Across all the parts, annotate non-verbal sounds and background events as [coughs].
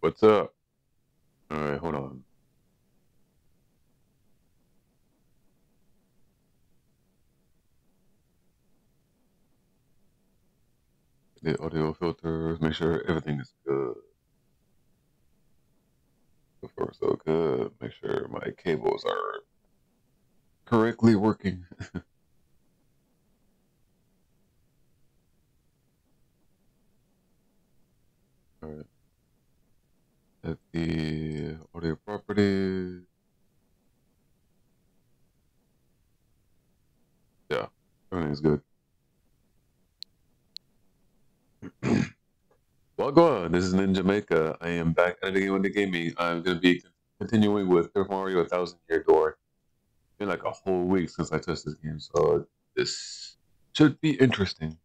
What's up? Alright, hold on. The audio filters, make sure everything is good. So so good. Make sure my cables are correctly working. [laughs] Alright. At the audio properties. Yeah, everything's good. [clears throat] well, go on. This is Nynjamaica. I am back at it again with the gaming. I'm going to be continuing with Super Mario A Thousand Year Door. It's been like a whole week since I touched this game, so this should be interesting.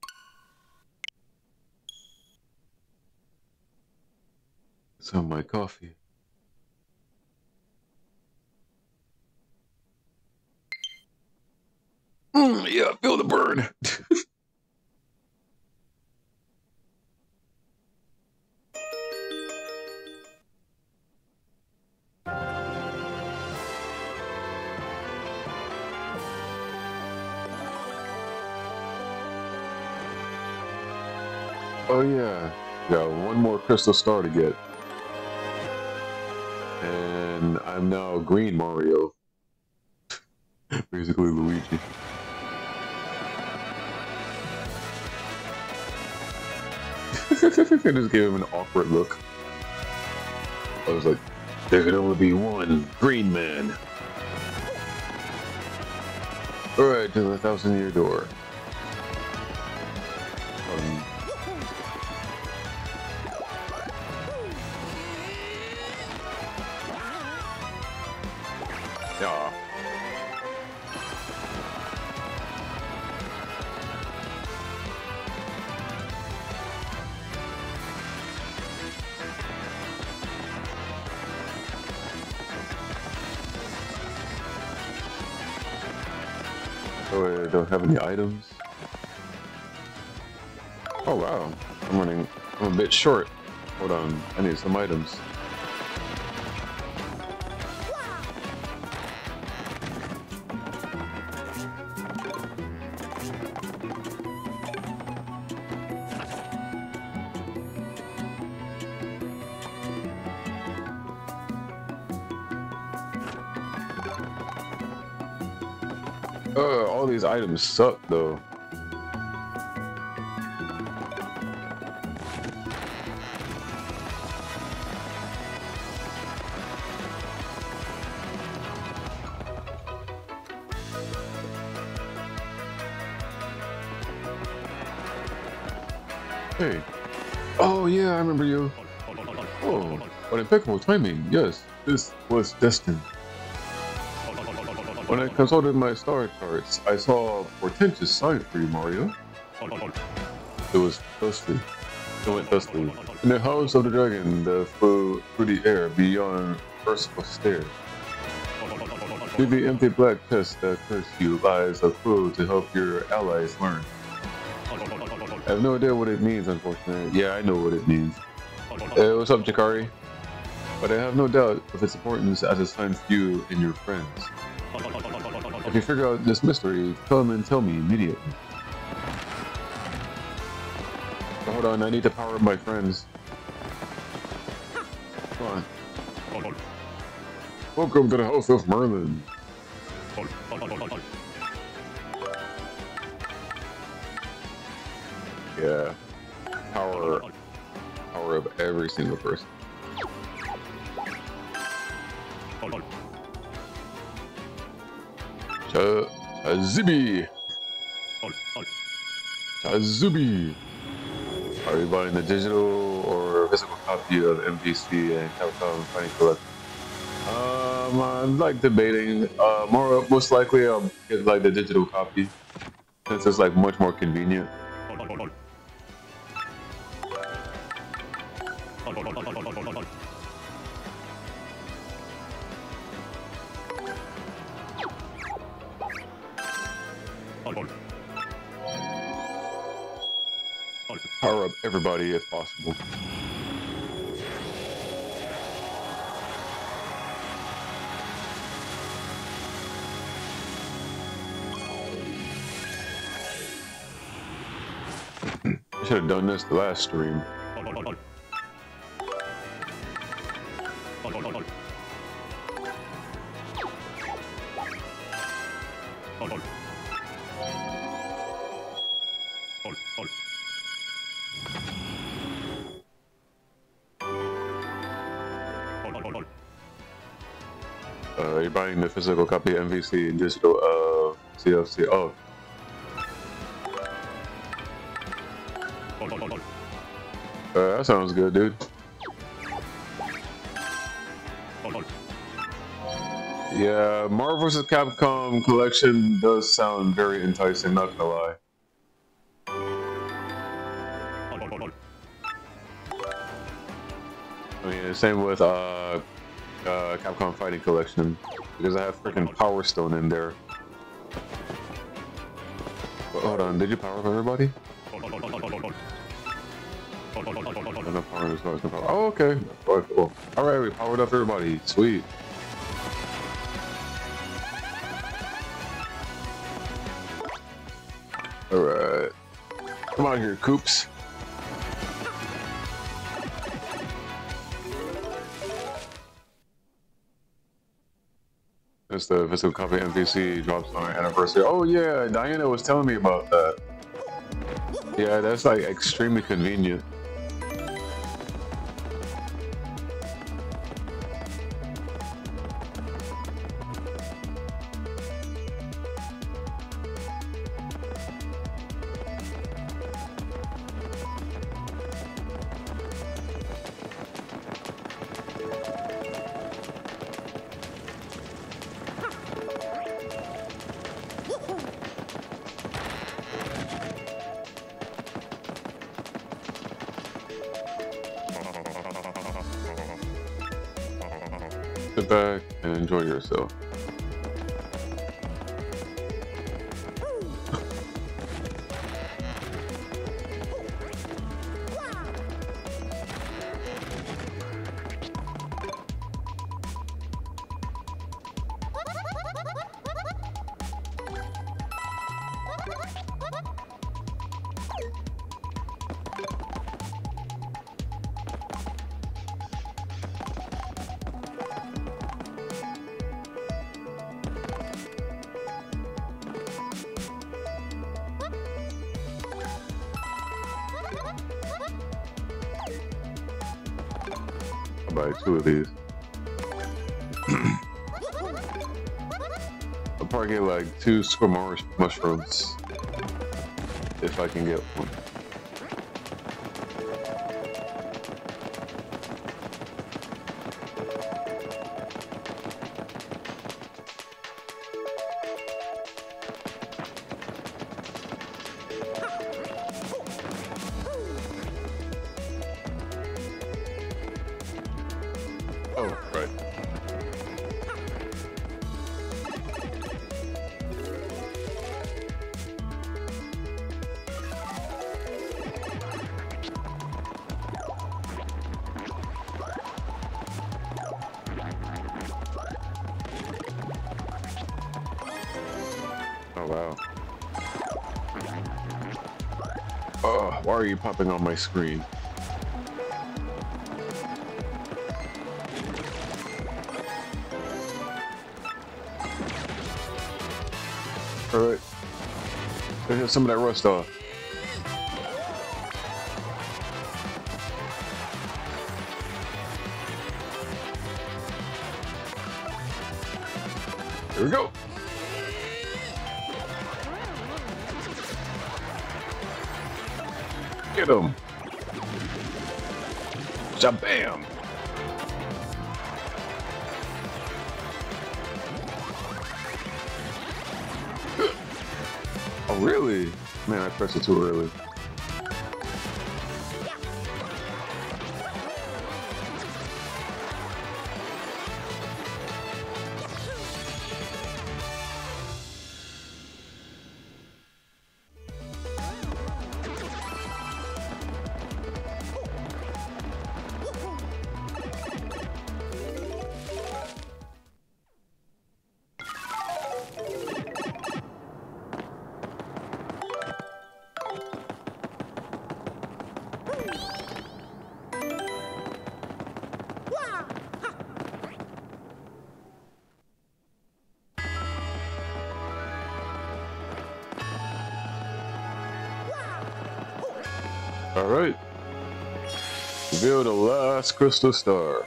Some my coffee. Mm, yeah, feel the burn. [laughs] oh yeah, got one more crystal star to get, I'm now green Mario, basically Luigi. [laughs] I just gave him an awkward look. I was like, there can only be one green man. Alright, to the thousand year door. Items. Oh wow, I'm running. I'm a bit short. Hold on, I need some items. Items suck though. Hey. Oh yeah, I remember you. Oh, what impeccable timing. Yes, this was destined. When I consulted my star charts, I saw a portentous sign for you, Mario. It was dusty. It went dusty. In the house of the dragon that flew through the air beyond Ursula's stairs. Through the empty black chest that cursed you lies a clue to help your allies learn. I have no idea what it means, unfortunately. Yeah, I know what it means. Uh, what's up, Jakari? But I have no doubt of its importance as a sign for you and your friends. If you figure out this mystery, come and tell me immediately. Hold on, I need to power up my friends. Come on. Welcome to the House of Merlon. Yeah. Power power up every single person. Cha Chazibi! Chazubi! Are you buying the digital or physical copy of MVC and Capcom Fighting Collection? Um, I'm like debating. Uh, more most likely I'll get like the digital copy since it's like much more convenient. everybody if possible. I should have done this the last stream. Physical copy MVC digital of CFC. Oh. Uh, that sounds good, dude. Yeah, Marvel vs. Capcom collection does sound very enticing, not gonna lie. I mean, same with uh, uh, Capcom Fighting Collection, because I have freaking Power Stone in there. But hold on, did you power up everybody? Oh, okay. Oh, cool. Alright, we powered up everybody. Sweet. Alright. Come on here, Koops. It's the physical copy MVC drops on our anniversary. Oh yeah, Diana was telling me about that. Yeah, that's like extremely convenient. I'll probably get like two squamorish mushrooms if I can get one. Popping on my screen? Alright. Hit some of that rust off. Pressed it too early. Crystal star.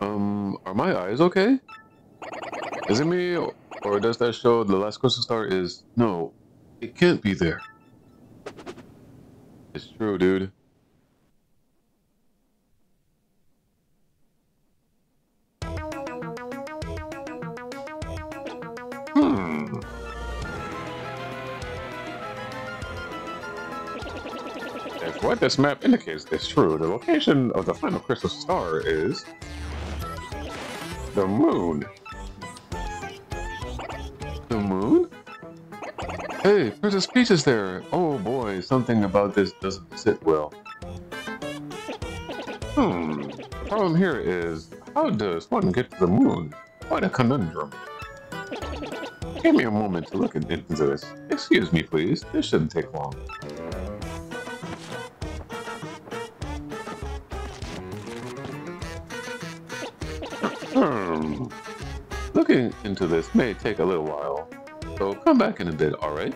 Um, are my eyes okay? Is it me, or does that show the last crystal star is... No, it can't be there. It's true, dude. Hmm. If what this map indicates is true, the location of the final crystal star is... The moon. The moon? Hey, Princess Peach is there! Oh boy, something about this doesn't sit well. Hmm, the problem here is, how does one get to the moon? Quite a conundrum. Give me a moment to look into this. Excuse me, please. This shouldn't take long. Looking into this may take a little while, so come back in a bit, alright?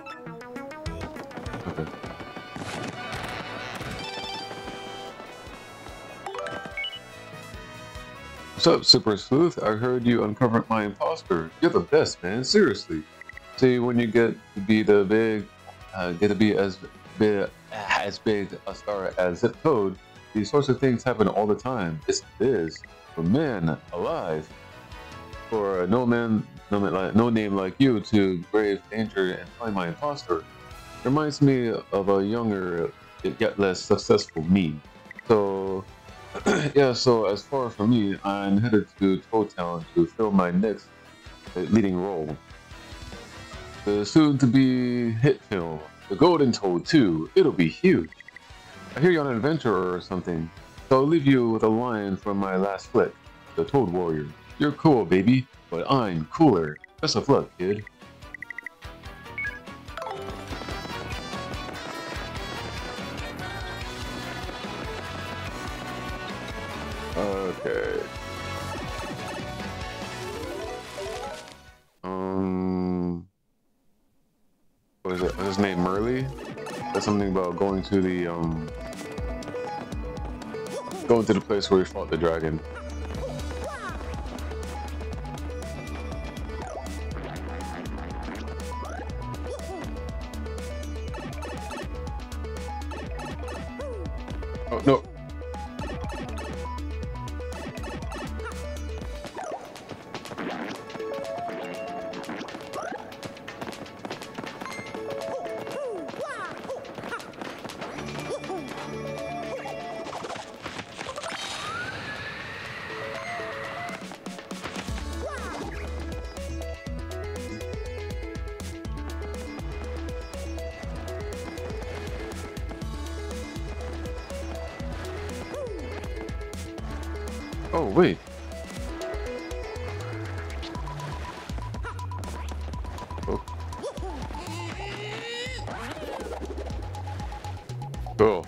Okay. What's up, Super Sleuth? I heard you uncovered my imposter. You're the best, man. Seriously. See, when you get to be the big, uh, get to be as big, as big a star as Zip Toad, these sorts of things happen all the time. It's biz. But man, alive. For no man, no, man, like, no name like you to brave danger and find my imposter reminds me of a younger, yet less successful me. So [clears throat] yeah, so as far from me, I'm headed to Toad Town to fill my next leading role. The soon-to-be hit film, The Golden Toad 2, it'll be huge. I hear you're on an adventure or something, so I'll leave you with a line from my last flick, The Toad Warrior. You're cool, baby, but I'm cooler. Best of luck, kid. Okay. Um, what is it? His name? Merly? That's something about going to the um, going to the place where he fought the dragon. Cool.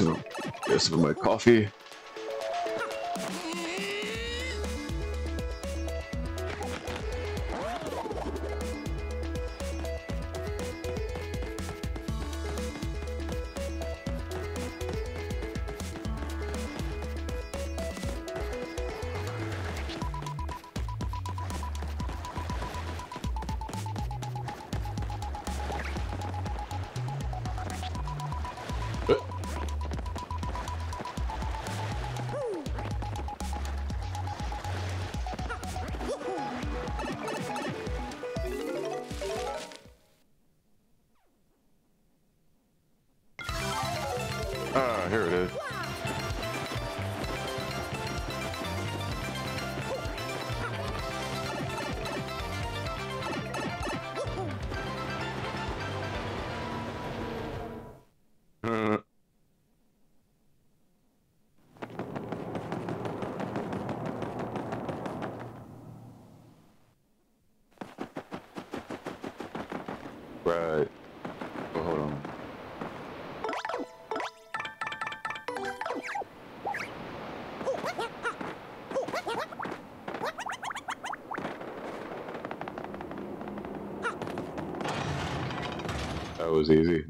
Some, some of my coffee.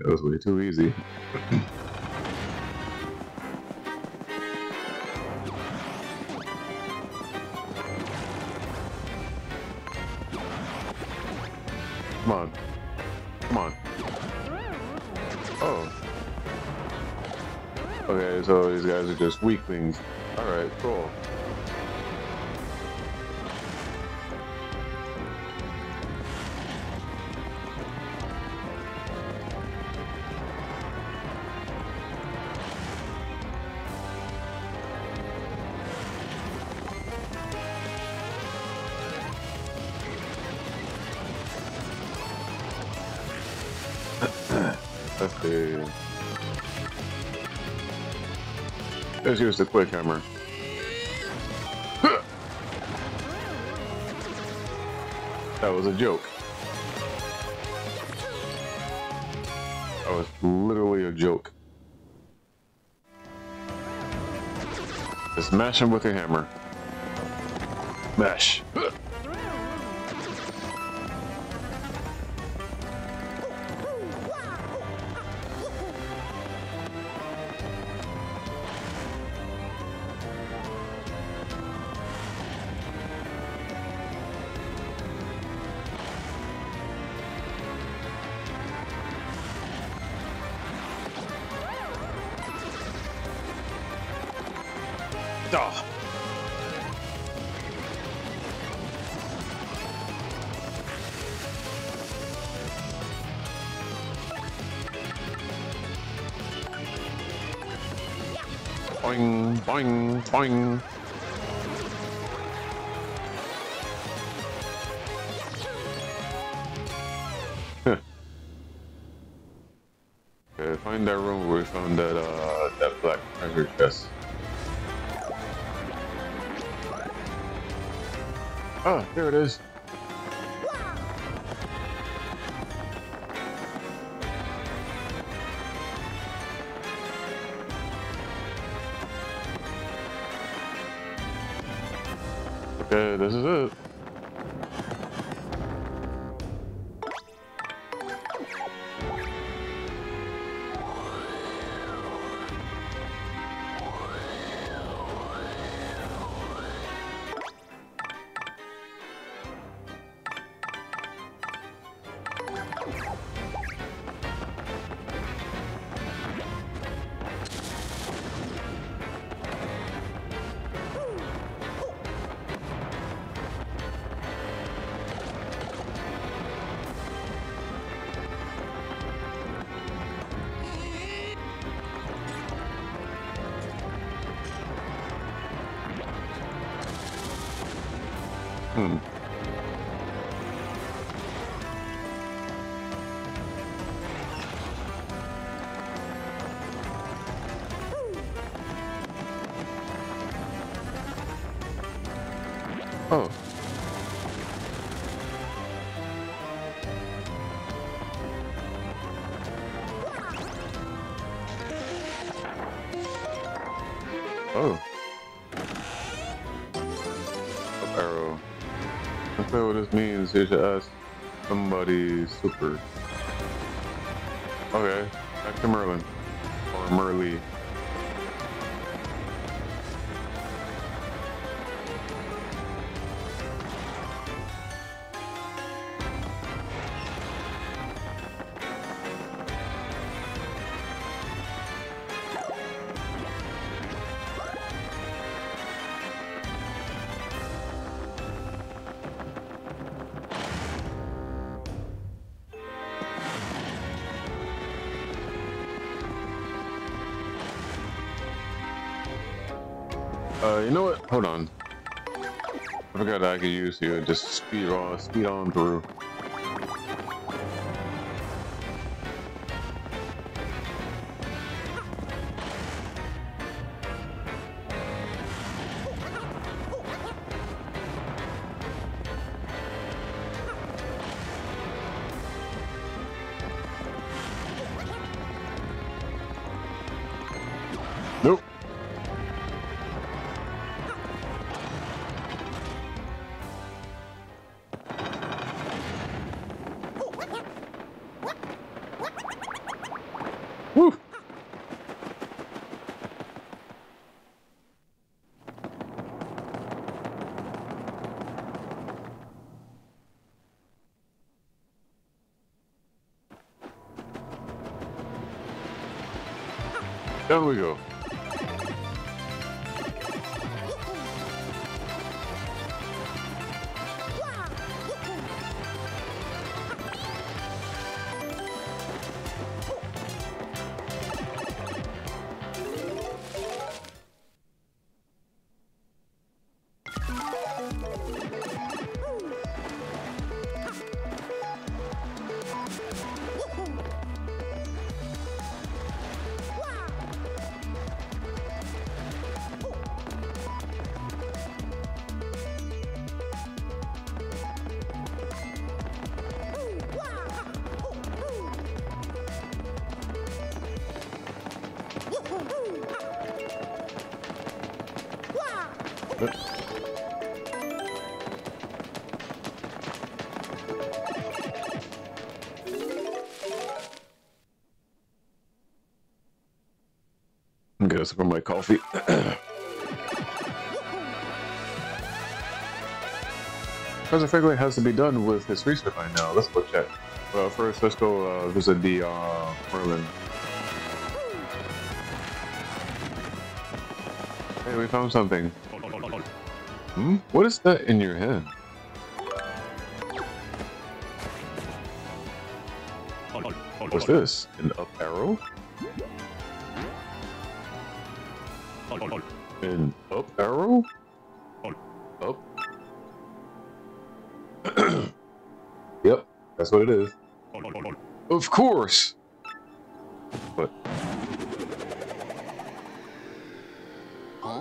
That was way too easy. Come on. Come on. Oh. Okay, so these guys are just weaklings. Alright, cool. Let's use the quick hammer. That was a joke. That was literally a joke. Just mash him with a hammer. Mash. Boing, okay, find that room where we found that uh that black treasure chest. Oh, there it is. This is it. What this means. You should ask somebody super. Okay, back to Merlin. Or Merlee. Could use you and just speed on, speed on through. There we go. Get us from my coffee. [clears throat] Professor Frankly has to be done with his research by now. Let's go check. Well, first, let's go uh, visit the uh, Merlin. Hey, we found something. Hmm? What is that in your hand? What's this? An up arrow? That's what it is. Of course! What?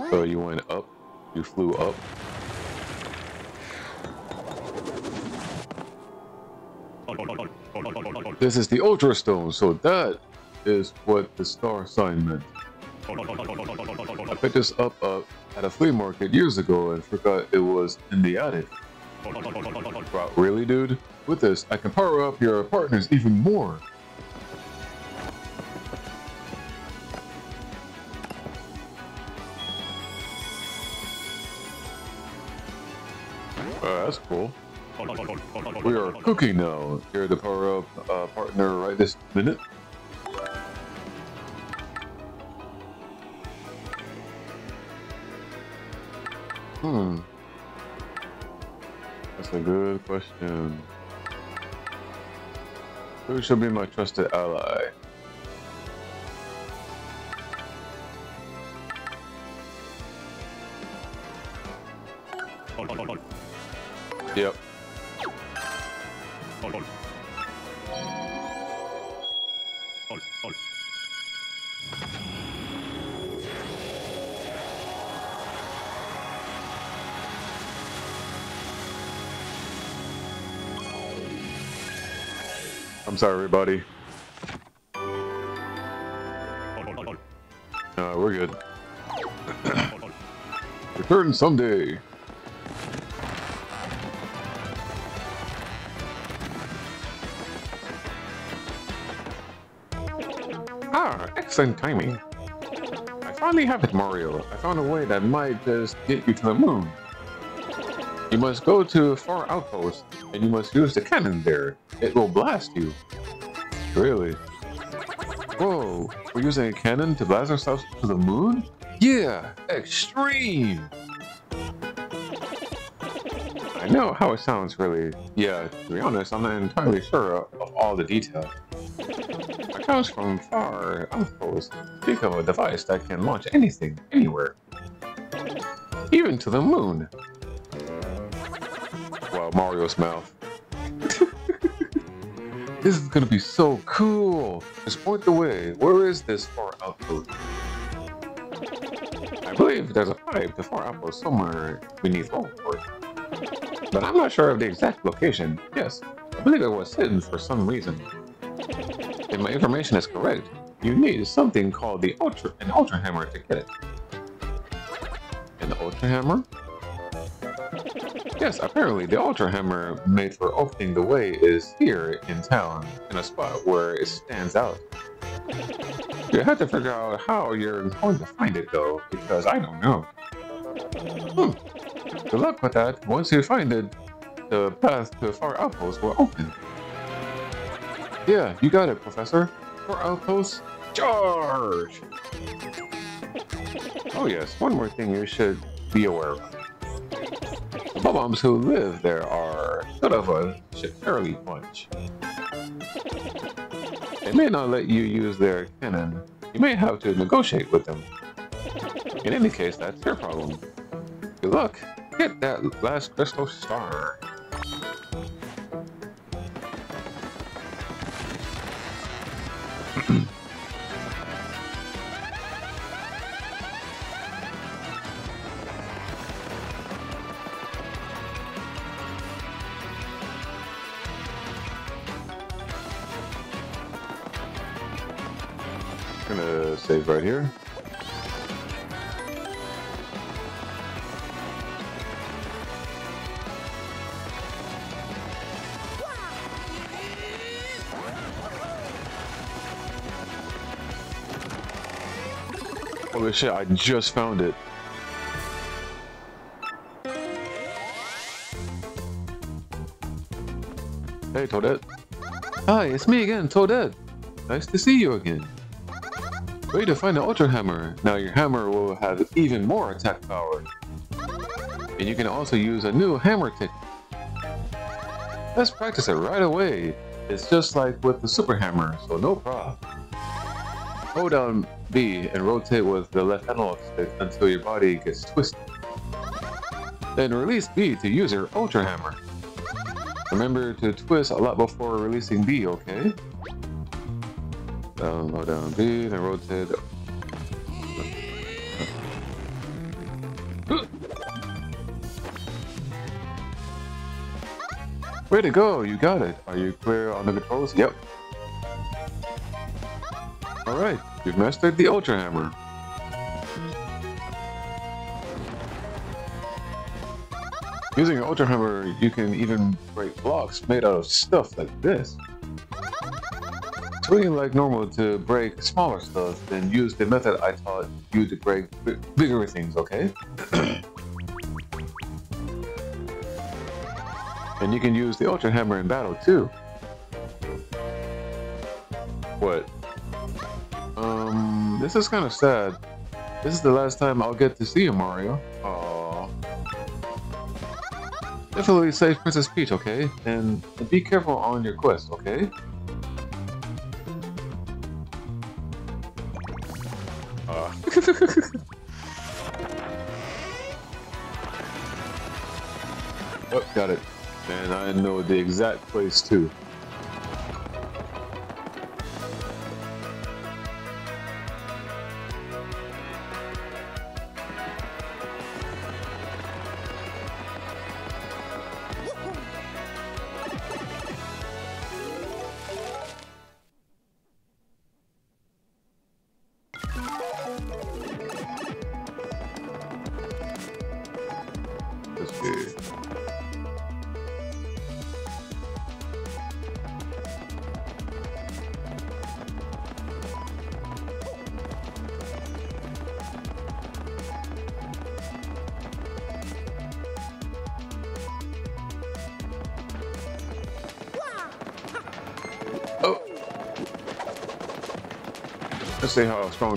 So you went up? You flew up? This is the Ultra Stone, so that is what the star sign meant. I picked this up uh, at a flea market years ago and forgot it was in the attic. Really, dude? With this, I can power up your partners even more. Uh, that's cool. We are cooking now. Here to power up uh, partner right this minute. Hmm. That's a good question. Who should be my trusted ally? Yep. Sorry, everybody. Uh, we're good. [coughs] Return someday. Ah, excellent timing. I finally have it, Mario. I found a way that might just get you to the moon. You must go to a Fahr Outpost, and you must use the cannon there. It will blast you. Really? Whoa, we're using a cannon to blast ourselves to the moon? Yeah, extreme! I know how it sounds really. Yeah, to be honest, I'm not entirely sure of all the details. Accounts from far outposts speak of a device that can launch anything, anywhere. Even to the moon. Wow, Mario's mouth. This is gonna be so cool! Just point the way. Where is this Fahr Outpost? I believe there's a pipe to Fahr Outpost somewhere beneath Rogueport. But I'm not sure of the exact location. Yes, I believe it was hidden for some reason. If my information is correct, you need something called the Ultra an Ultra Hammer to get it. An Ultra Hammer? Yes, apparently the Ultra Hammer made for opening the way is here in town, in a spot where it stands out. [laughs] You have to figure out how you're going to find it though, because I don't know. Hmm. Good luck with that. Once you find it, the path to Fahr Outpost will open. Yeah, you got it, Professor. Fahr Outpost, charge! [laughs] Oh yes, one more thing you should be aware of. Bombs who live there are sort of a early bunch. They may not let you use their cannon. You may have to negotiate with them. In any case, that's your problem. Good luck. Get that last crystal star. Right here. Holy shit, I just found it. Hey, Toadette. Hi, it's me again, Toadette. Nice to see you again. Way to find the Ultra Hammer. Now your hammer will have even more attack power. And you can also use a new hammer technique. Let's practice it right away. It's just like with the Super Hammer, so no problem. Hold down B and rotate with the left analog stick until your body gets twisted. Then release B to use your Ultra Hammer. Remember to twist a lot before releasing B, okay? Down, low down B, then rotate. [gasps] Way to go, you got it. Are you clear on the controls? Yep. Alright, you've mastered the Ultra Hammer. Using an Ultra Hammer, you can even break blocks made out of stuff like this. Swinging like normal to break smaller stuff, then use the method I taught you to break bigger things, okay? [clears throat] and you can use the Ultra Hammer in battle too. What? Um, this is kind of sad. This is the last time I'll get to see you, Mario. Aww. Definitely save Princess Peach, okay? And be careful on your quest, okay? Oh, got it. And I know the exact place too.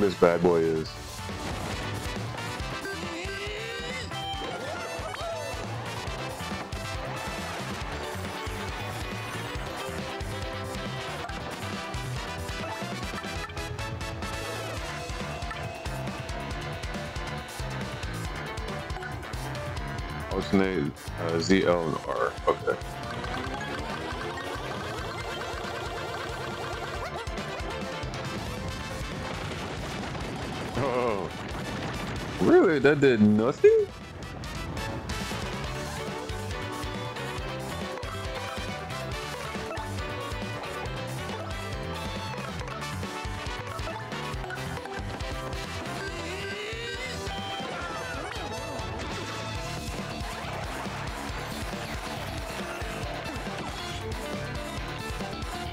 This bad boy is. Alternate uh, ZL and R. Okay. That did nothing?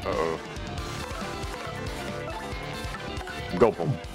Uh-oh. Gulp 'em. Just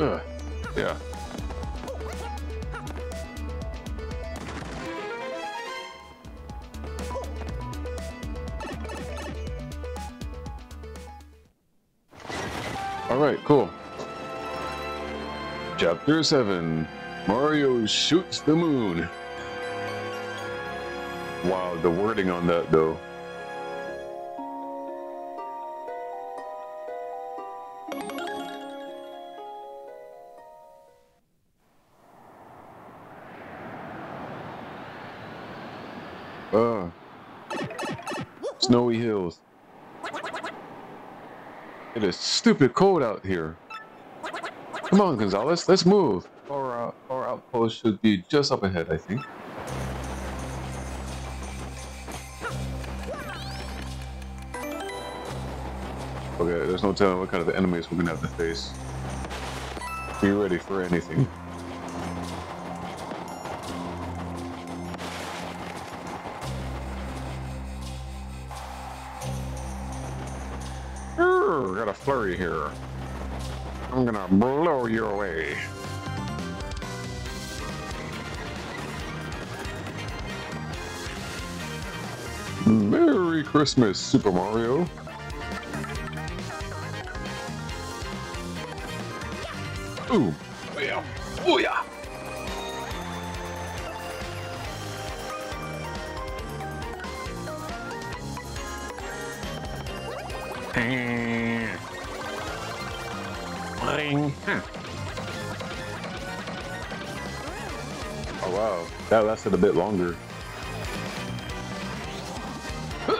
Ugh. Yeah. All right, cool. Chapter 7 Mario shoots the moon. Wow, the wording on that though. Snowy hills. It is stupid cold out here. Come on, Gonzales, let's move. Our, uh, our outpost should be just up ahead, I think. Okay, there's no telling what kind of enemies we're gonna have to face. Be ready for anything. Here. I'm gonna blow you away. Merry Christmas, Super Mario. Ooh. That lasted a bit longer. [gasps]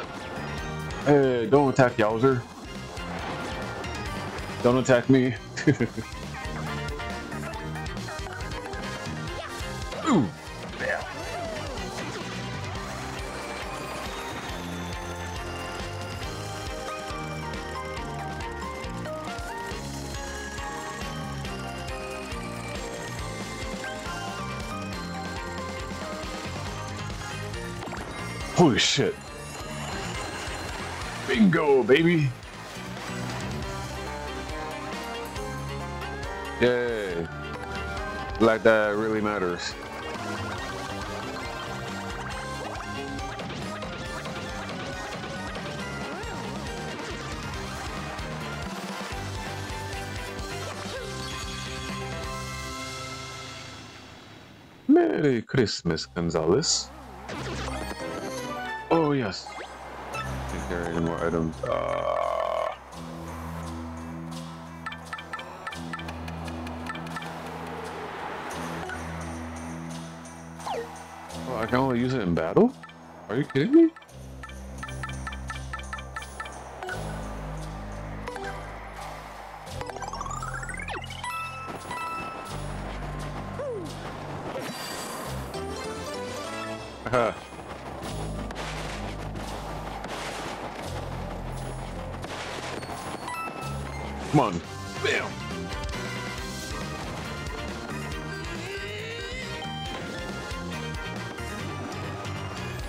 Hey, don't attack Yowzer. Don't attack me. [laughs] shit. Bingo, baby. Yay. Like that really matters. Merry Christmas, Gonzales. Items. Uh... Oh, I can only use it in battle? Are you kidding me? Haha. [laughs] Come on. Bam.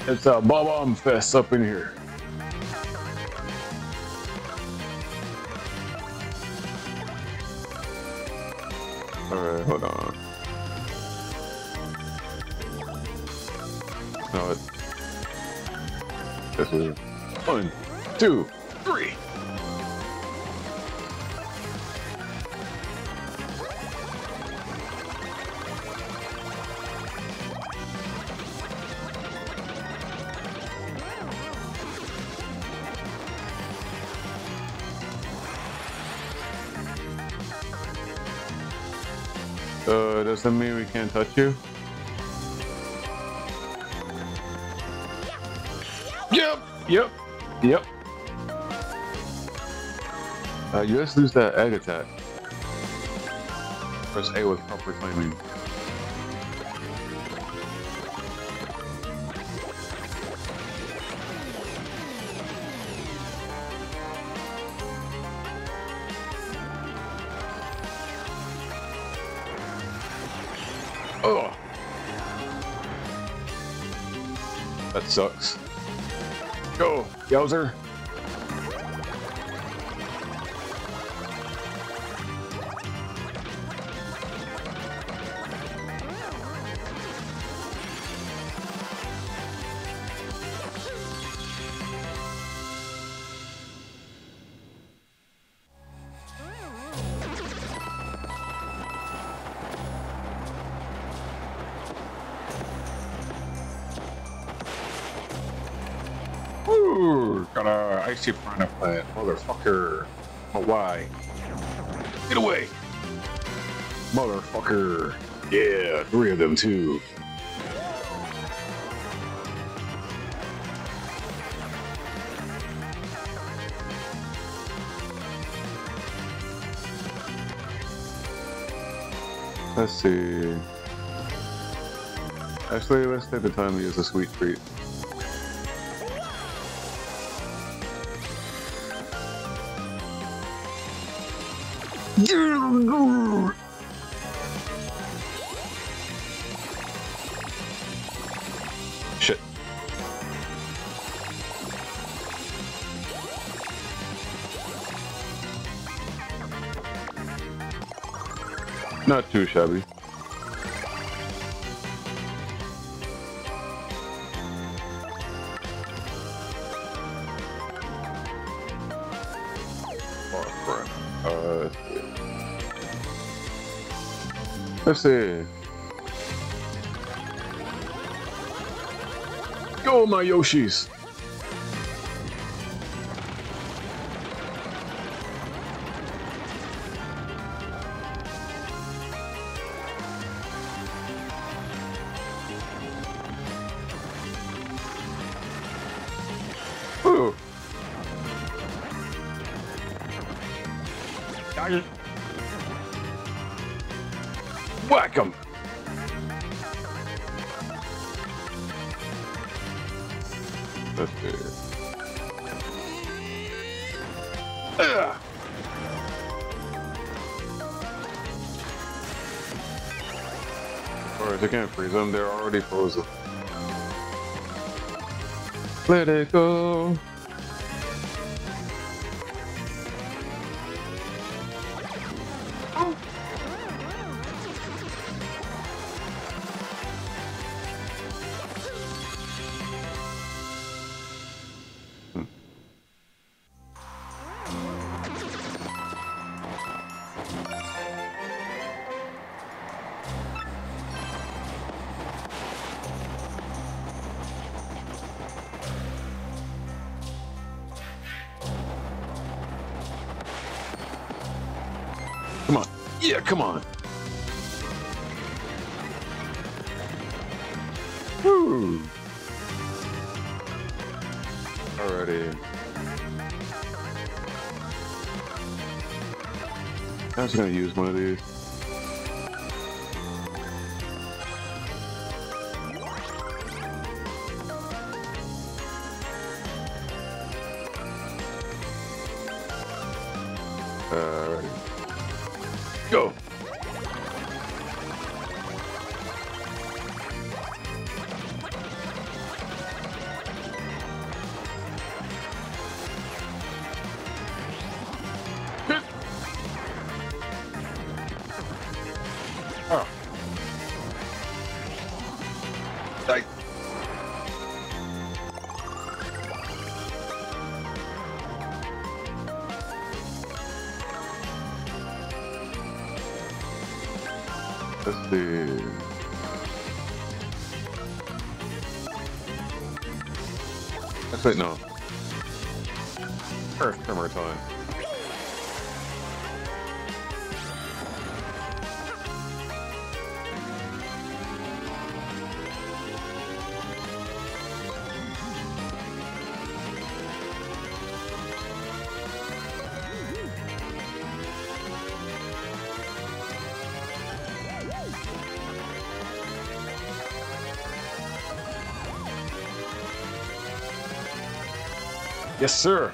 It's a bomb fest up in here. Alright, hold on. No, it. This is one, two, can't touch you? Yep, yep, yep. Uh, you just lose that egg attack. Press A with proper timing. Go, Motherfucker. But why? Get away. Motherfucker. Yeah, three of them too. Let's see. Actually, let's take the time to use a sweet treat. Too shabby. Let's see. Go, my Yoshis! Can't freeze them, they're already frozen. Let it go. Yes, sir.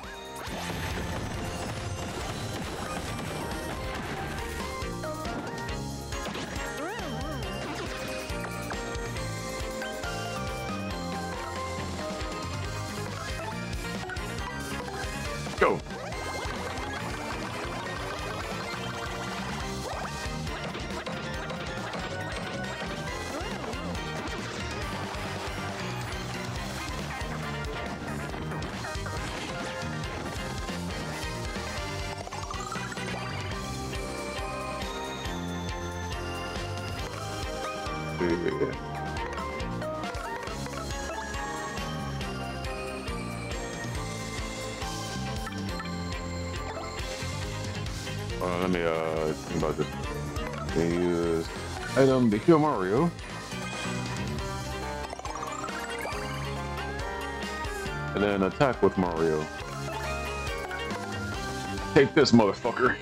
Use item to heal Mario. And then attack with Mario. Take this, motherfucker.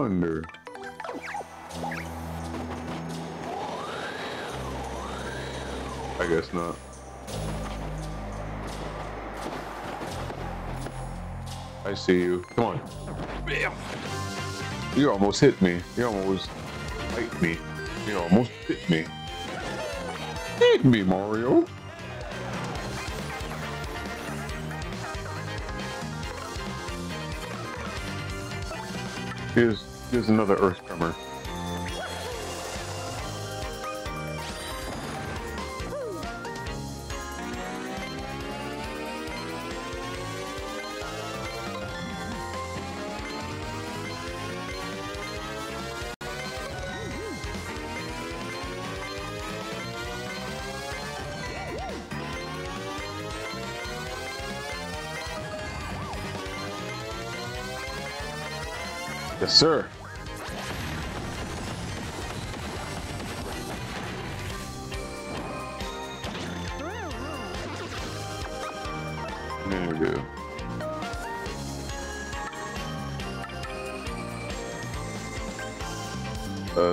Wonder. I guess not. I see you. Come on. You almost hit me. You almost bite me. Here's another earth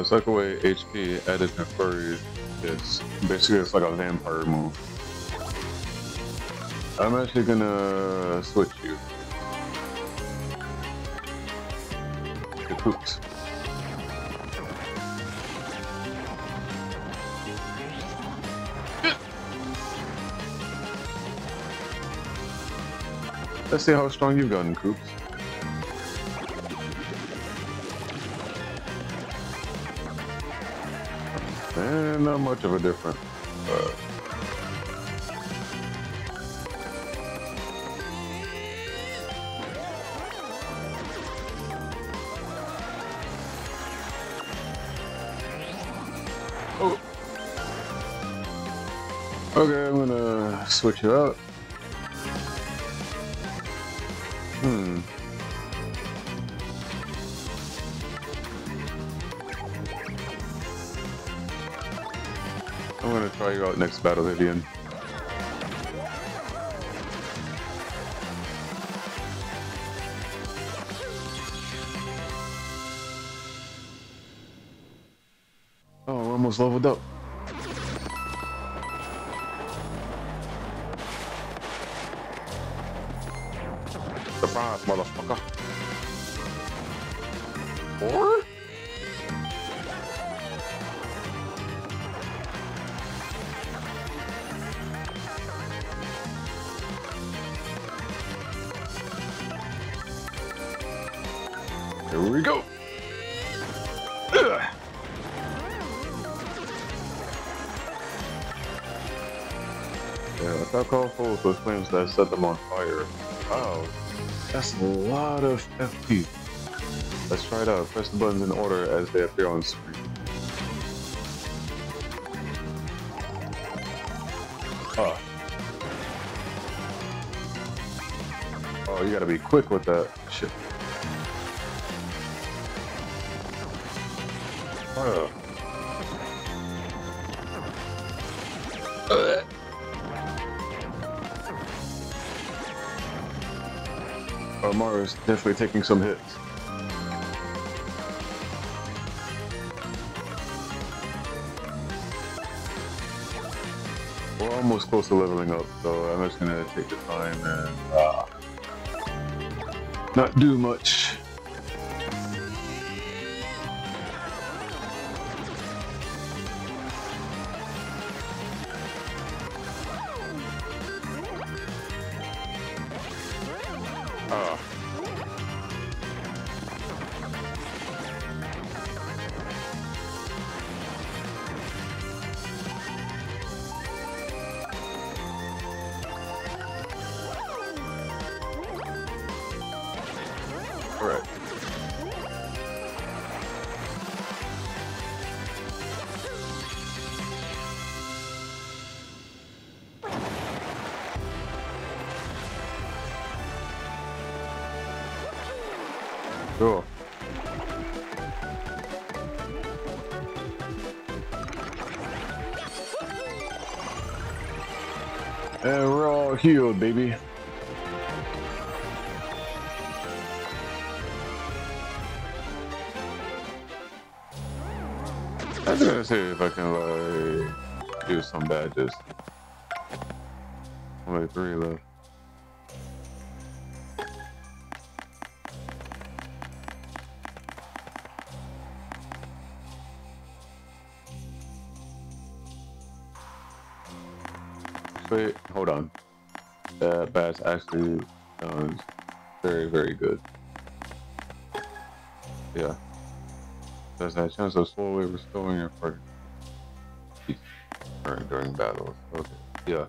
suck away HP added to Flurrie. It's basically it's like a vampire move. I'm actually gonna switch you. The poops. Let's see how strong you've gotten, Koops. Not much of a difference. Uh. Okay, I'm gonna switch you out. Next battle, Vivian. Oh, we're almost leveled up. Surprise, motherfucker. With flames that set them on fire. Wow, that's a lot of FP. Let's try it out. Press the buttons in order as they appear on screen. Oh. Oh, you gotta be quick with that shit. Definitely taking some hits. We're almost close to leveling up, so I'm just gonna take the time and uh, not do much. baby. I was gonna see if I can like do some badges. Only three left. That badge actually sounds very, very good. Yeah. There's that chance of slowly restoring your during, during battles. Okay. Yeah.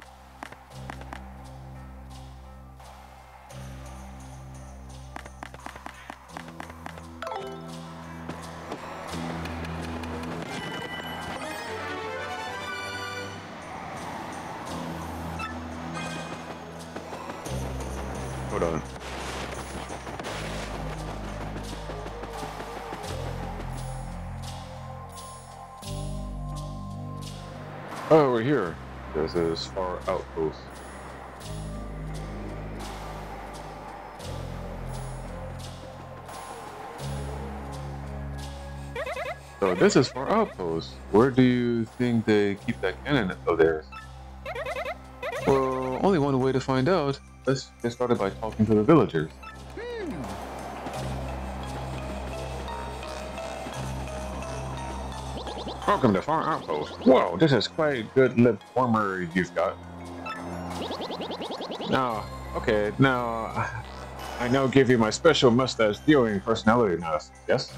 Hold on. Oh, we're here. This is Fahr Outpost. So this is Fahr Outpost. Where do you think they keep that cannon of theirs? Well, only one way to find out. Let's get started by talking to the villagers. Welcome to Fahr Outpost. Whoa, this is quite a good lip warmer you've got. Now, okay, now, I now give you my special mustache viewing personality analysis, yes?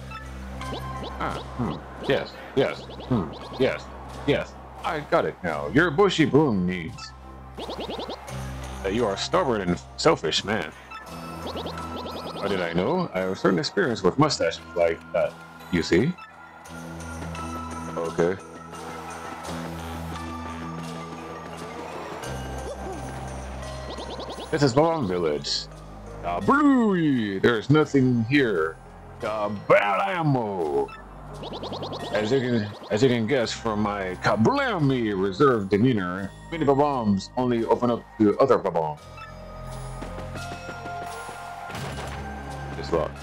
Ah, hmm, yes, yes, hmm, yes, yes. I got it now. Your bushy boom needs. You are stubborn and selfish man. How did I know? I have a certain experience with mustaches like that, you see? Okay. This is Balong Village. Bluey! There's nothing here. Bad ammo! As you can as you can guess from my kablami reserved demeanor, many bombs only open up to other bombs. It's locked.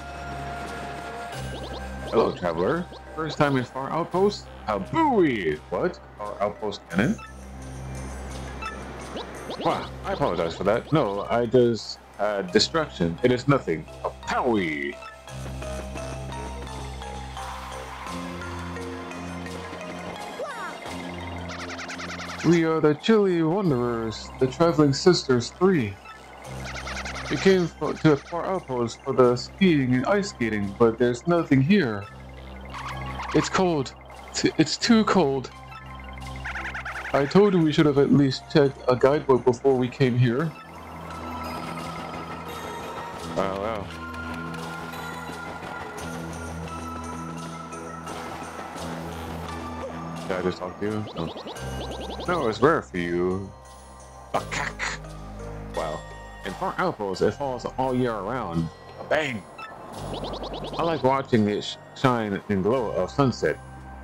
Hello, traveler. First time in Fahr Outpost? How booey! What? Fahr Outpost cannon? Wow, I apologize for that. No, I just had distraction. It is nothing. A We are the Chilly Wanderers, the Traveling Sisters 3. We came to a Fahr Outpost for the skiing and ice skating, but there's nothing here. It's cold. It's too cold. I told you we should have at least checked a guidebook before we came here. Oh, wow, wow. Did I just talk to you? No. No, it's rare for you. Bakak. Wow. In Fahr Outposts, it falls all year round. Bang! I like watching it shine and glow of sunset.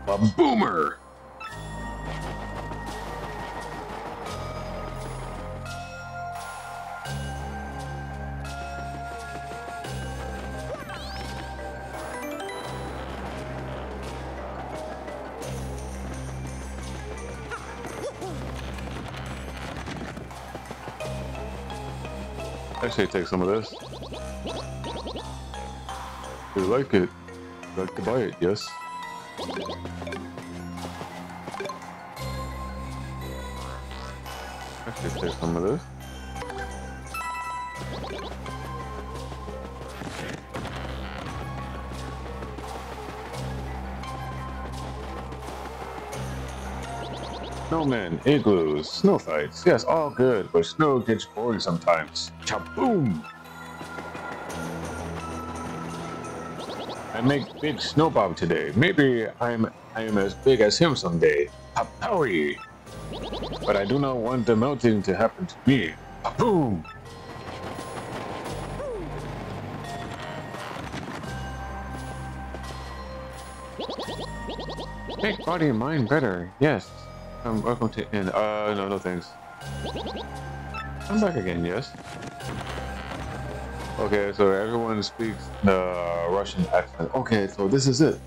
A boomer! Actually, take some of this. You like it? Like to buy it, yes? Actually, take some of this. Snowmen, igloos, snow fights. Yes, all good, but snow gets boring sometimes. Chaboom! I make big snowbob today. Maybe I'm I am as big as him someday. Papowie! But I do not want the melting to happen to me. Boom! Make body and mind better. Yes. I'm, welcome to in. Uh, no, no thanks. I'm back again, yes. Okay, so everyone speaks the Russian accent. Okay, so this is it.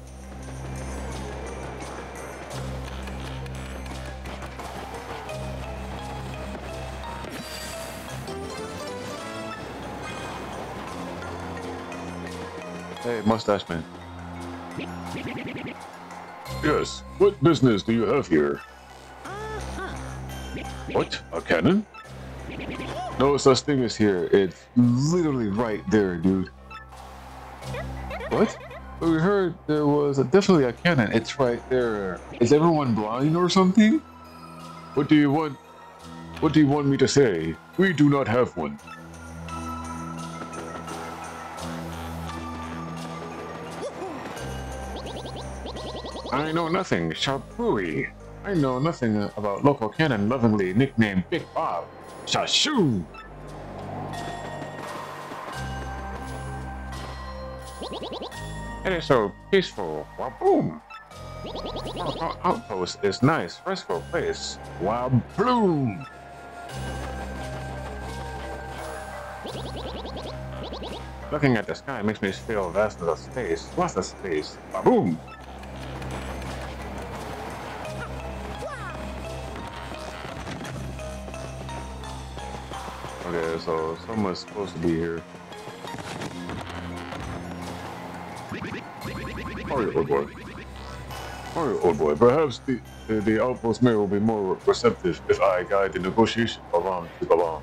Hey, mustache man. Yes, what business do you have here? What? A cannon? No such thing as here. It's literally right there, dude. What? We heard there was a, definitely a cannon. It's right there. Is everyone blind or something? What do you want? What do you want me to say? We do not have one. I know nothing, Shapuri. I know nothing about local cannon lovingly nicknamed Big Bob. Shashoo! It is so peaceful. Waboom! Our outpost is nice, restful place. Wabloom! Looking at the sky makes me feel vastness of space. Lots of space. Boom! So someone's supposed to be here. Hurry, old boy. Hurry, old boy. Perhaps the, the, the outpost mayor will be more receptive if I guide the negotiation along to Balong.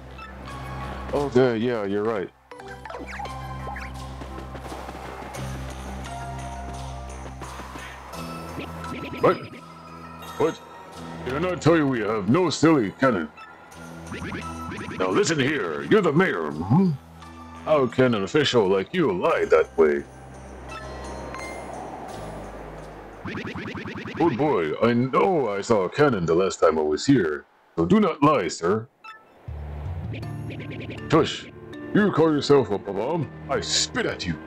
Okay, oh, yeah, you're right. What? What? Did I not tell you we have no silly cannon? Now listen here, you're the mayor, hmm? How can an official like you lie that way? Oh boy, I know I saw a cannon the last time I was here, so do not lie, sir. Tush, you call yourself a bomb? I spit at you.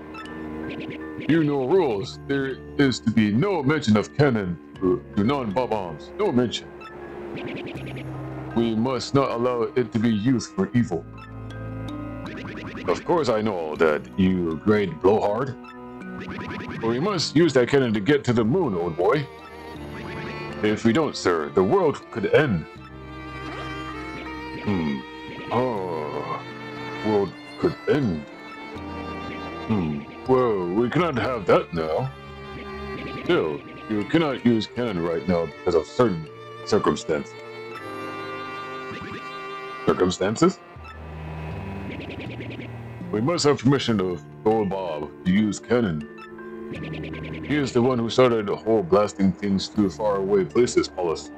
You know rules. There is to be no mention of cannon to, to non-bob-ombs. No mention. We must not allow it to be used for evil. Of course I know that, you great blowhard. But we must use that cannon to get to the moon, old boy. If we don't, sir, the world could end. Hmm. Oh. World could end. Hmm. Well, we cannot have that now. Still, you cannot use cannon right now because of certain circumstances. Circumstances? We must have permission of Goldbob to use cannon. He is the one who started the whole blasting things to faraway places policy.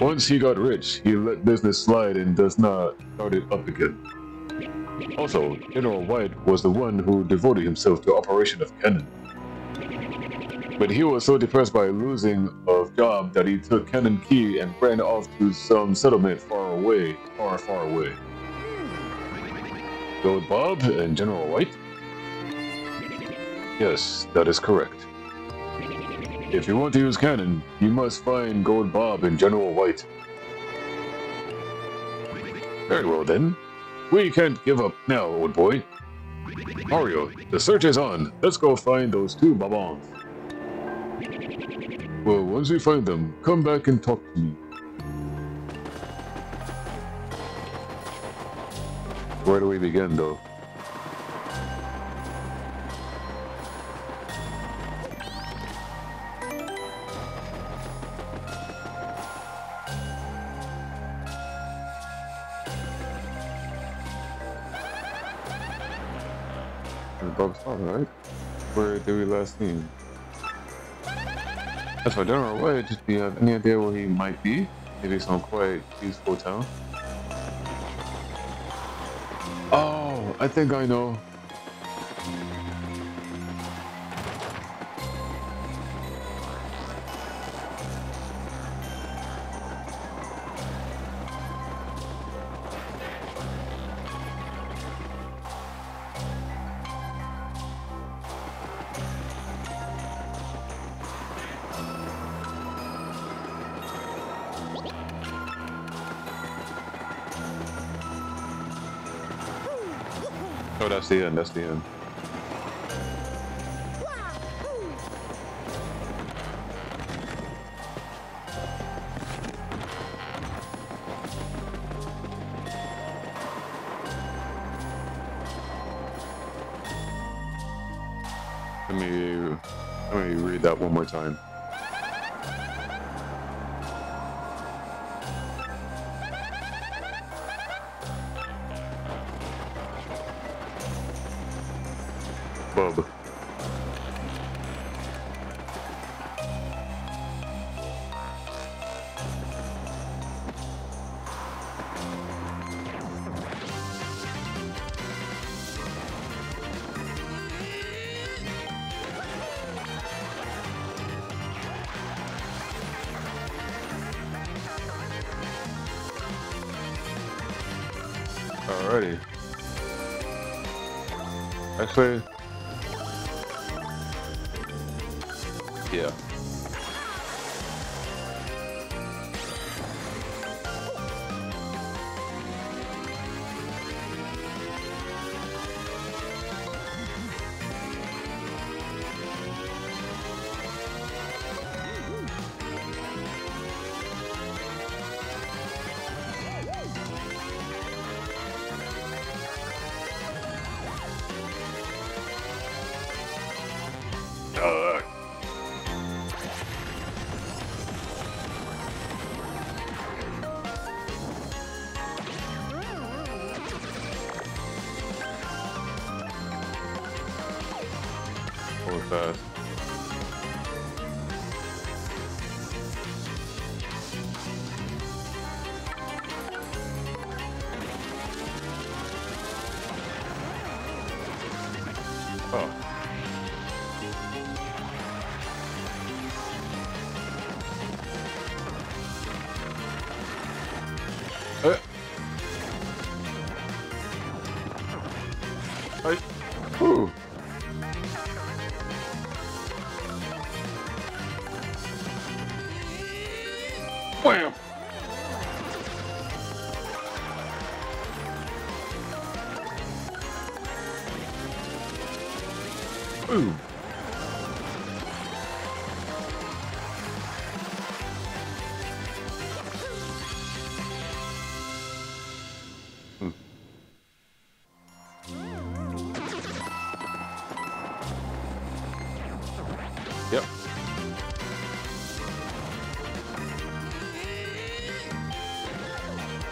Once he got rich, he let business slide and does not start it up again. Also, General White was the one who devoted himself to operation of cannon. But he was so depressed by losing a job that he took Cannon Key and ran off to some settlement far away, far, far away. Goldbob and General White? Yes, that is correct. If you want to use cannon, you must find Goldbob and General White. Very well then. We can't give up now, old boy. Mario, the search is on. Let's go find those two Bob-ombs. Well, once we find them, come back and talk to me. Where do we begin, though? Bob's father, right? Where did we last As for General White, do you have any idea where he might be? Maybe some quite peaceful town? Oh, I think I know. The end. That's the end. Let me let me read that one more time. Alrighty. Actually, yeah.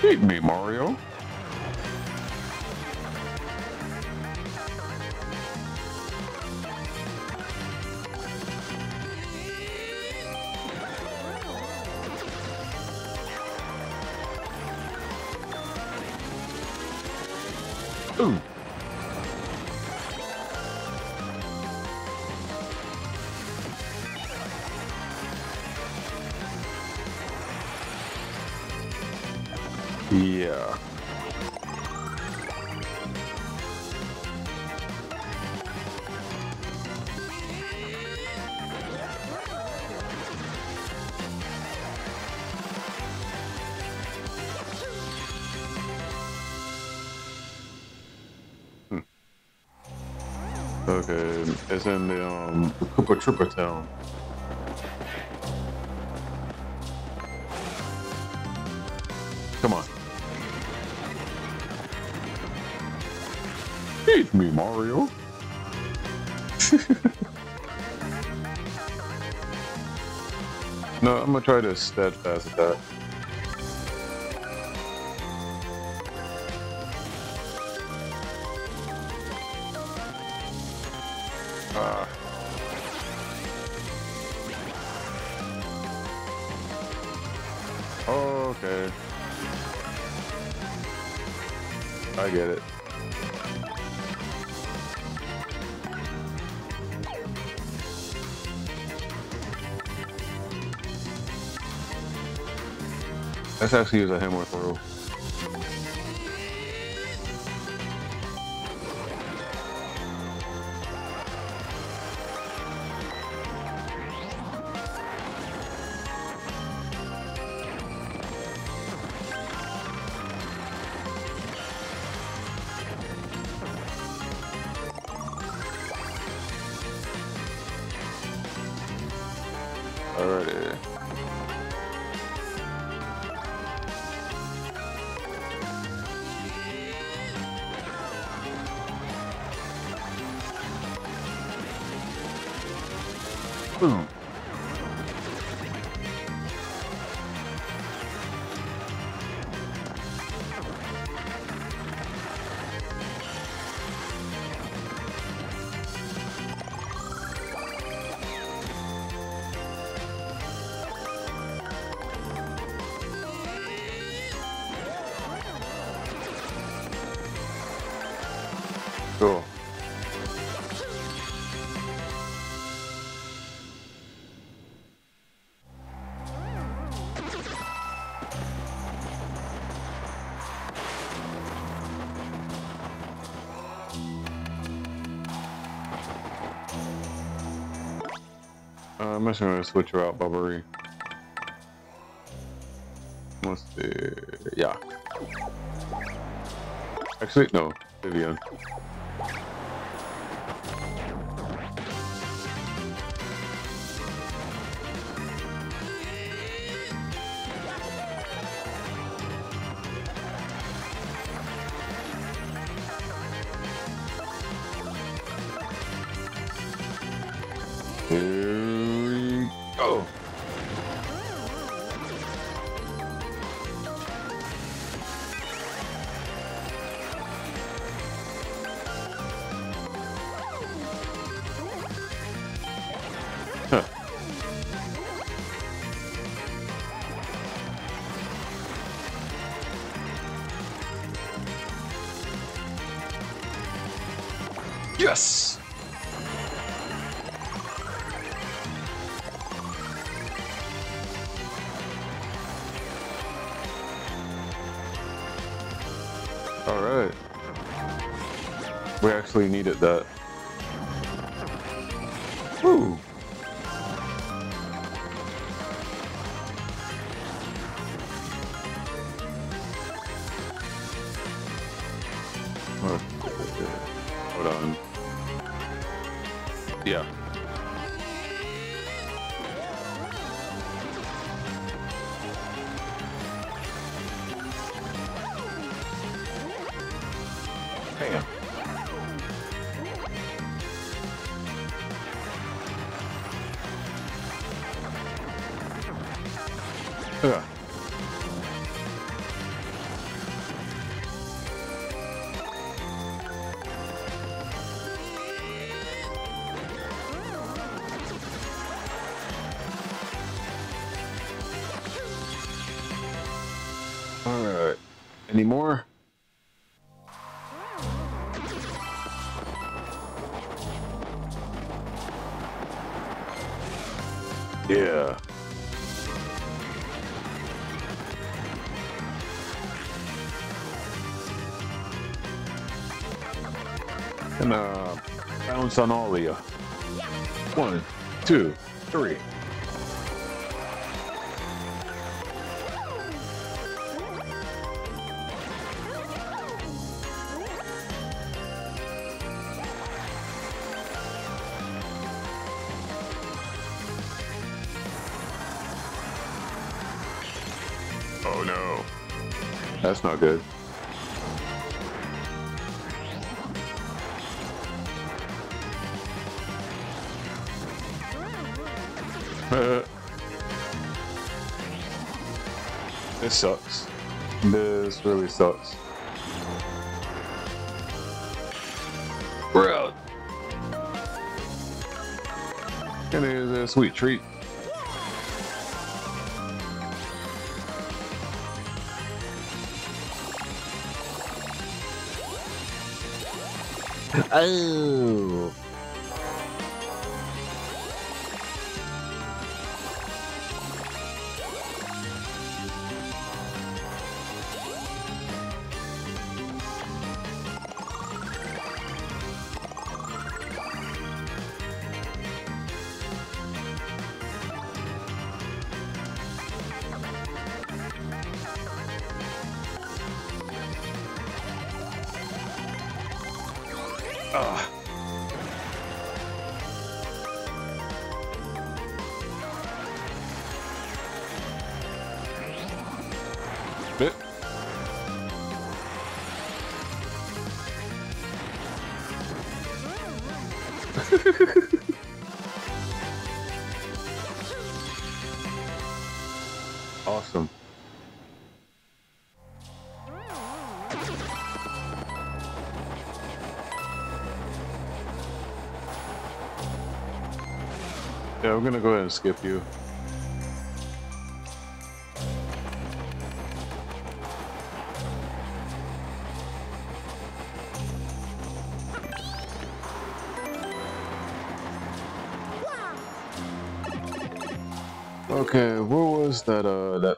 Beat me, Mario. It's in the um Koopa Troopa town. Come on. Beat me, Mario. [laughs] no, I'm gonna try to steadfast attack. Okay. I get it. Let's actually use a hammer throw. I'm just gonna switch her out, Bobbery. Let's see. Yeah. Actually, no. Vivian. Actually needed that. Woo! Hold on. Yeah. Bam. Yeah. Any more? Yeah. And uh, bounce on all of you. One, two, three. That's not good. [laughs] this sucks. This really sucks. We're out. And it is a sweet treat. Oh. Gonna go ahead and skip you. Okay, where was that uh that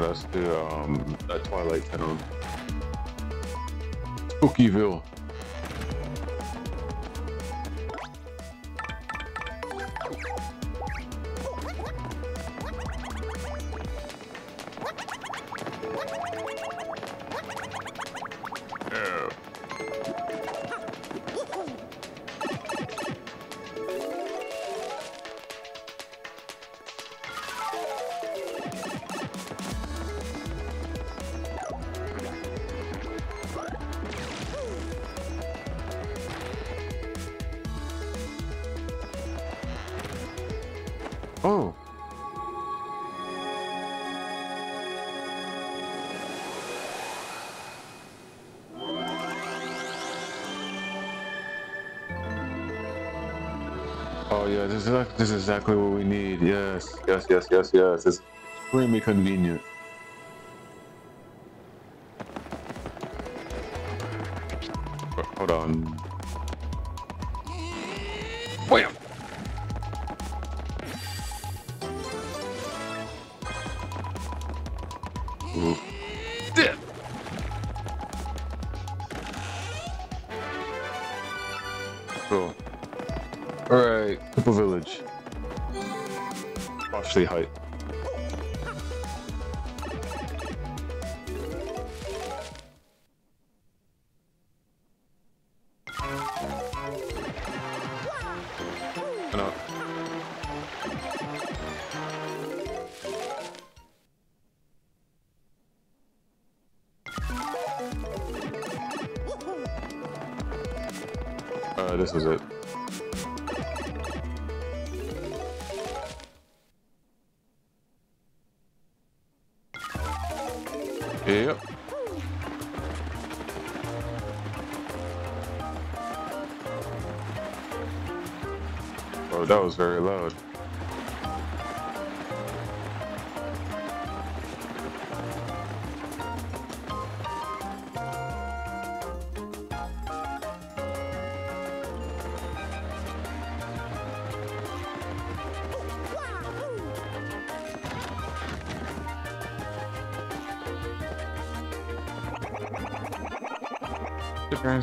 that's the um that Twilight town. Spookyville. Is this is exactly what we need. Yes, yes, yes, yes, yes. It's extremely convenient.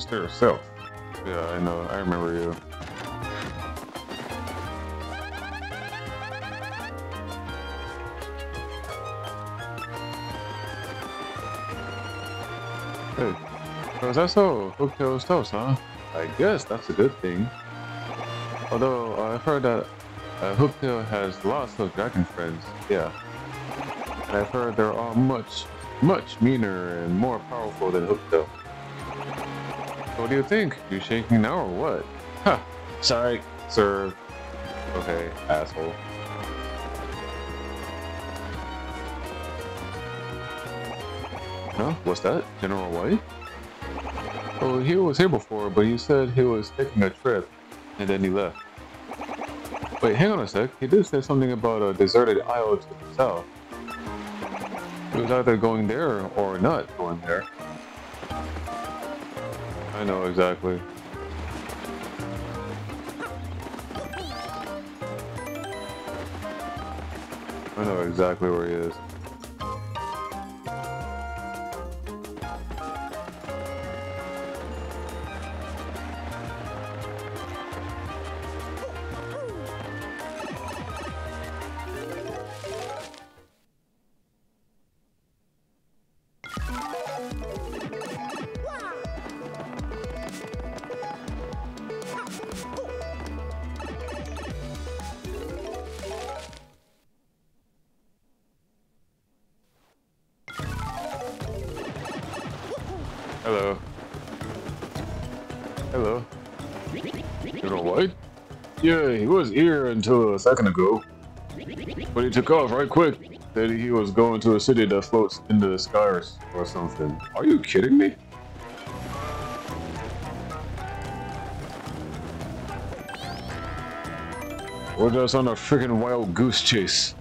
Herself. Yeah, I know. I remember you. Hey, so that's so Hooktail's toast, huh? I guess that's a good thing. Although uh, I've heard that uh, Hooktail has lots of dragon friends. Yeah. I've heard they're all much, much meaner and more powerful than Hooktail. What do you think? You shaking now or what? Huh. Sorry, sir. Okay, asshole. Huh? What's that? General White? Oh, he was here before, but he said he was taking a trip, and then he left. Wait, hang on a sec. He did say something about a deserted isle to the south. He was either going there or not going there. I know exactly. I know exactly where he is. A second ago. But he took off right quick. said he was going to a city that floats in the skies or, or something. Are you kidding me? We're just on a freaking wild goose chase.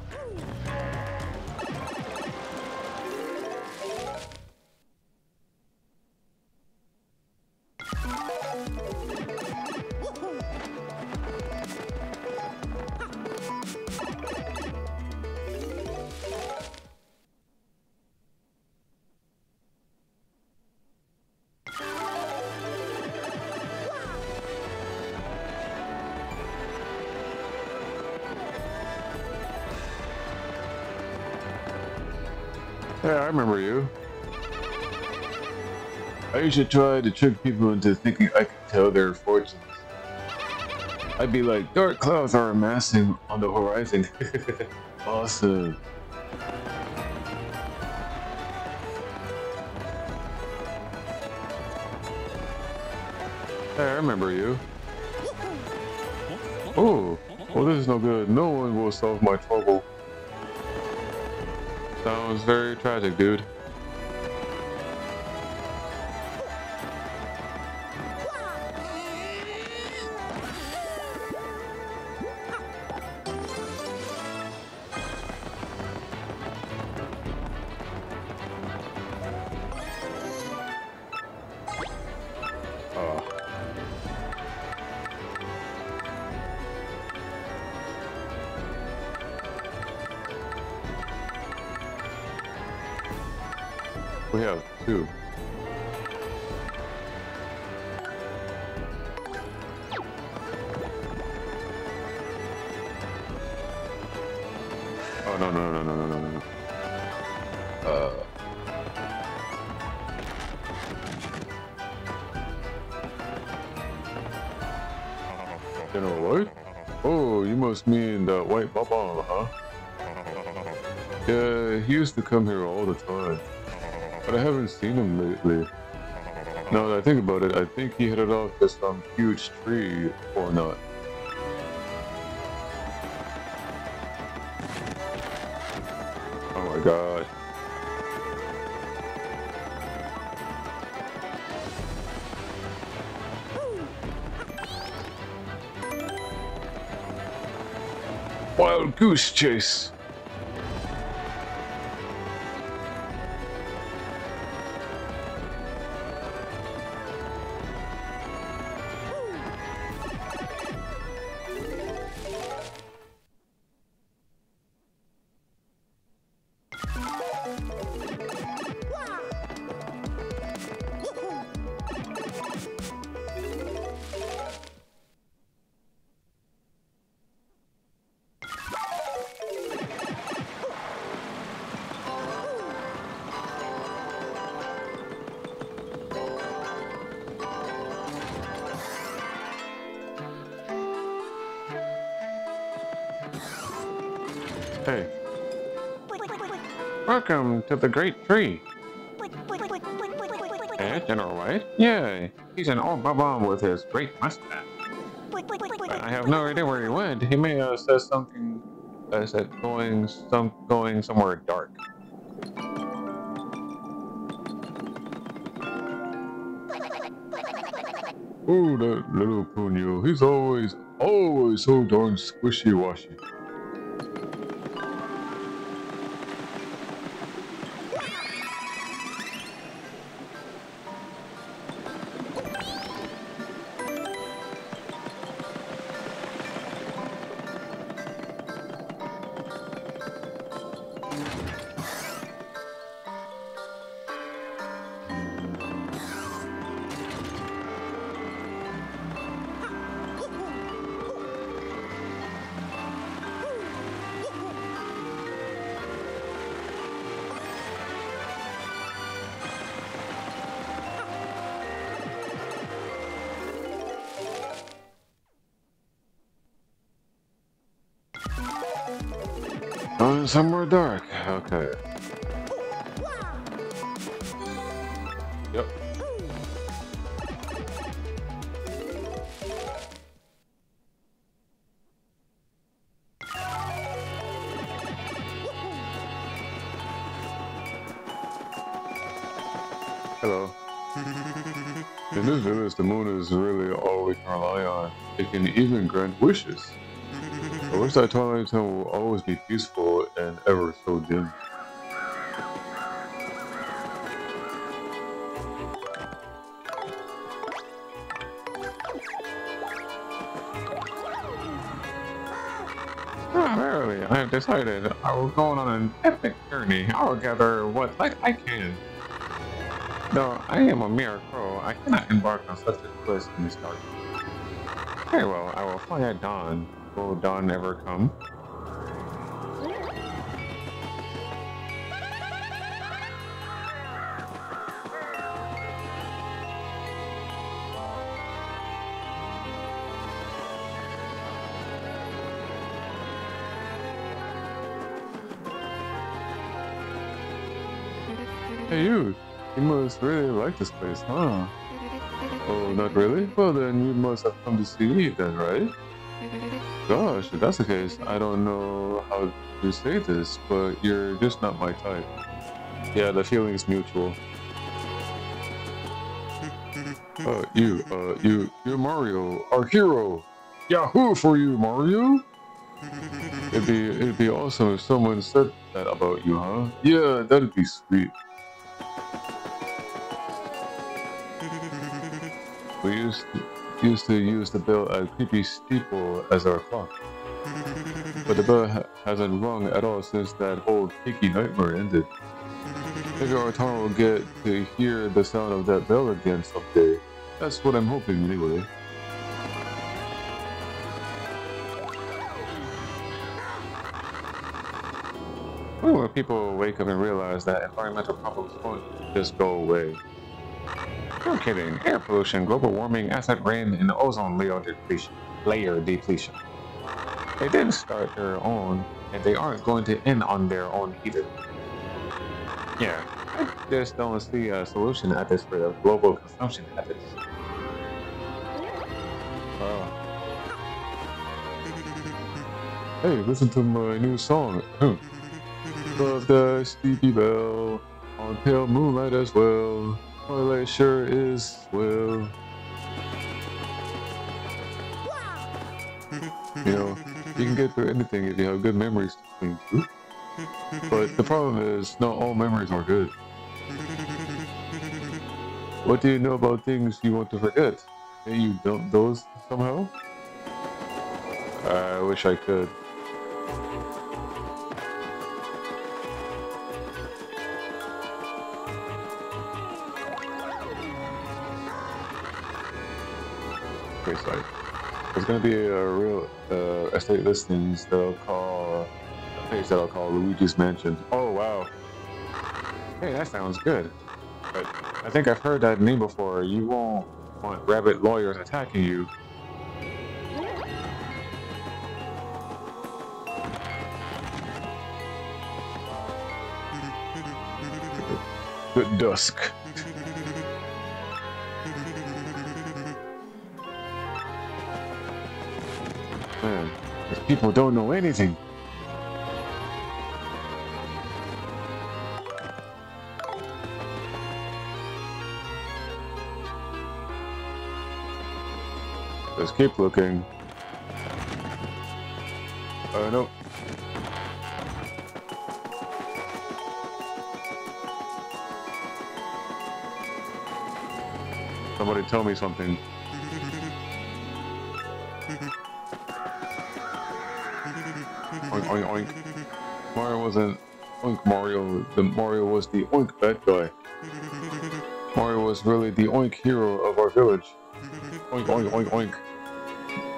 I to try to trick people into thinking I could tell their fortunes. I'd be like, dark clouds are amassing on the horizon. [laughs] awesome. Hey, I remember you. Oh, well this is no good. No one will solve my trouble. Sounds very tragic, dude. To come here all the time. But I haven't seen him lately. Now that I think about it, I think he headed off to some huge tree or not. Oh my god. Wild goose chase. Welcome to the Great Tree. Eh, General White? Yeah, he's an old baba with his great mustache. I have no idea where he went. He may have said something uh, said going some going somewhere dark. [laughs] Oh, that little Punio. He's always, always so darn squishy-washy. somewhere dark. Okay. Yep. Hello. [laughs] In this village, the moon is really all we can rely on. It can even grant wishes. I wish that Twilight Zone will always be peaceful and ever so dim. Hmm, Primarily, I have decided I will go on an epic journey. I will gather what I can. Though I am a mere crow, I cannot embark on such a quest in this dark. Very well, I will fly at dawn. Will dawn ever come? Hey you, you must really like this place, huh? Oh, not really? Well then you must have come to see me then, right? Gosh, if that's the case, I don't know how to say this, but you're just not my type. Yeah, the feeling's mutual. [laughs] Uh, you, uh, you, you're Mario, our hero! Yahoo for you, Mario! It'd be, it'd be awesome if someone said that about you, huh? Yeah, that'd be sweet. We used to, to use the bell at Creepy Steeple as our clock. But the bell ha hasn't rung at all since that whole Tiki nightmare ended. Maybe our town will get to hear the sound of that bell again someday. That's what I'm hoping anyway. When will people wake up and realize that environmental problems won't just go away? Kidding. Air pollution, global warming, acid rain, and ozone layer depletion. Layer depletion. They didn't start their own, and they aren't going to end on their own either. Yeah, I just don't see a solution at this rate of global consumption habits. Oh. Hey, listen to my new song. Hmm. Love the Sleepy Bell on pale moonlight as well. Twilight sure is well. You know, you can get through anything if you have good memories. But the problem is, not all memories are good. What do you know about things you want to forget? Can you dump those somehow? I wish I could. Okay, sorry. There's gonna be a real uh, estate listings that I'll call a page that I'll call Luigi's Mansion. Oh wow. Hey, that sounds good. But I think I've heard that name before. You won't want rabbit lawyers attacking you. [laughs] Good dusk. Man, these people don't know anything. Let's keep looking. Uh, no. Somebody tell me something. Oink, oink. Mario wasn't Oink Mario. The Mario was the Oink bad guy. Mario was really the Oink hero of our village. Oink, oink, oink, oink.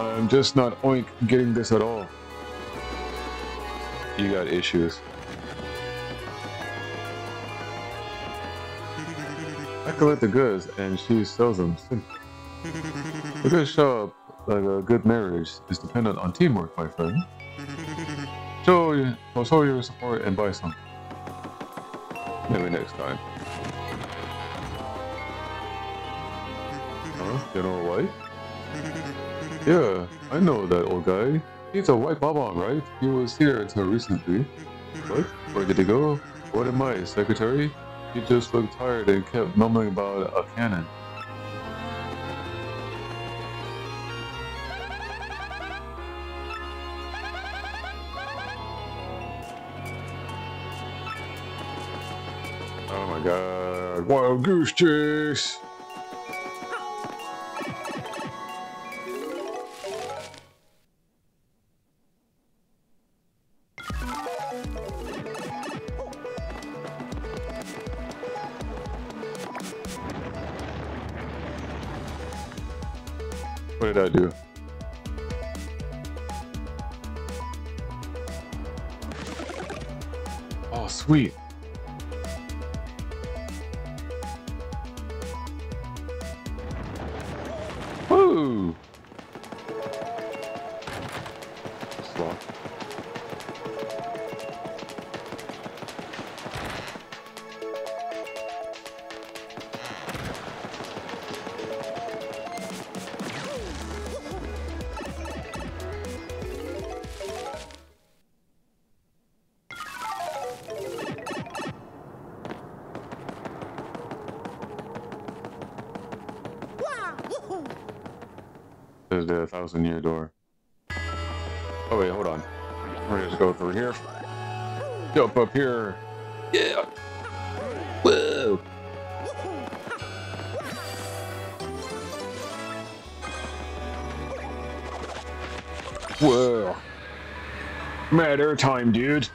I'm just not Oink getting this at all. You got issues. I collect the goods and she sells them. A good shop, like a good marriage, is dependent on teamwork, my friend. Show, well, show your support and buy some. Maybe next time. Huh? General White? Yeah, I know that old guy. He's a white Bob-omb, right? He was here until recently. What? Where did he go? What am I, secretary? He just looked tired and kept mumbling about a cannon. Wild goose chase! Thousand year door. Oh wait, hold on. We're just go through here. Jump up here. Yeah. Whoa. Whoa. Mad airtime, dude.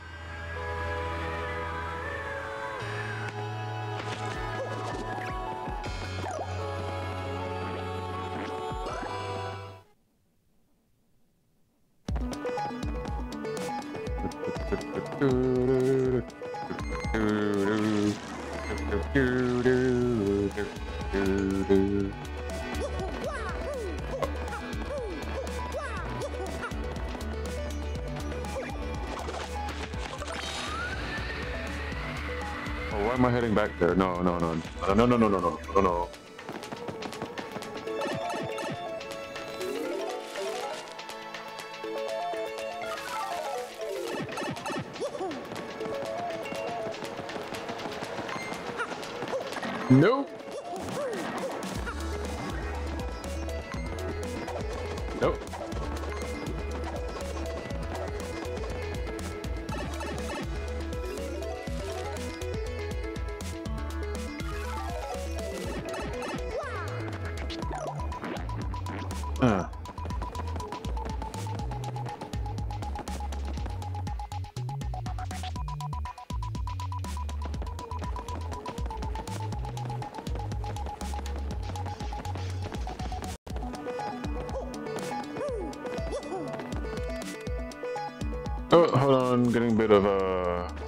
No, no, no, no, no, no, no, no, no, no, no. Nope.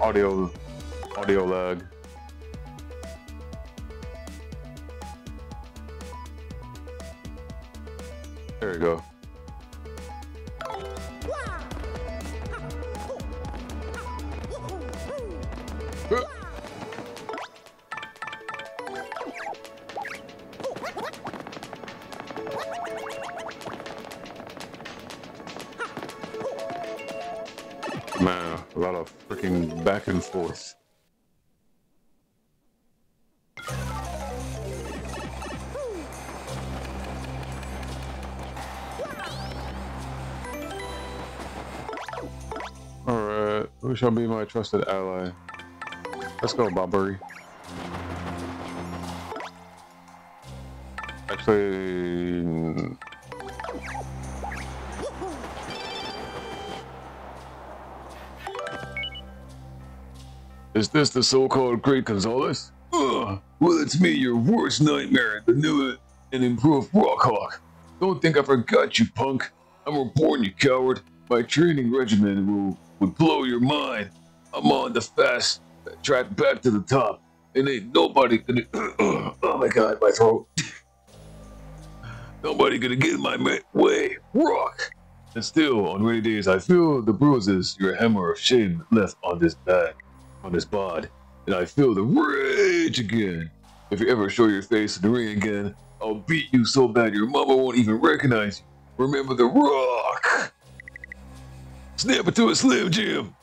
Audio audio lag. Alright, who shall be my trusted ally? Let's go, Bobbery. Actually, Is this the so-called Great Gonzales? Ugh. Well, it's me, your worst nightmare, the new and improved Rawk Hawk. Don't think I forgot you, punk. I'm reborn, you coward. My training regimen will would blow your mind. I'm on the fast track back to the top, and ain't nobody gonna. [clears throat] oh my god, my throat. nobody gonna get in my way. Rock. And still, on rainy days, I feel the bruises your hammer of shame left on this back on this bod, and I feel the rage again. If you ever show your face in the ring again, I'll beat you so bad your mama won't even recognize you. Remember the rock! Snap it to a Slim Jim!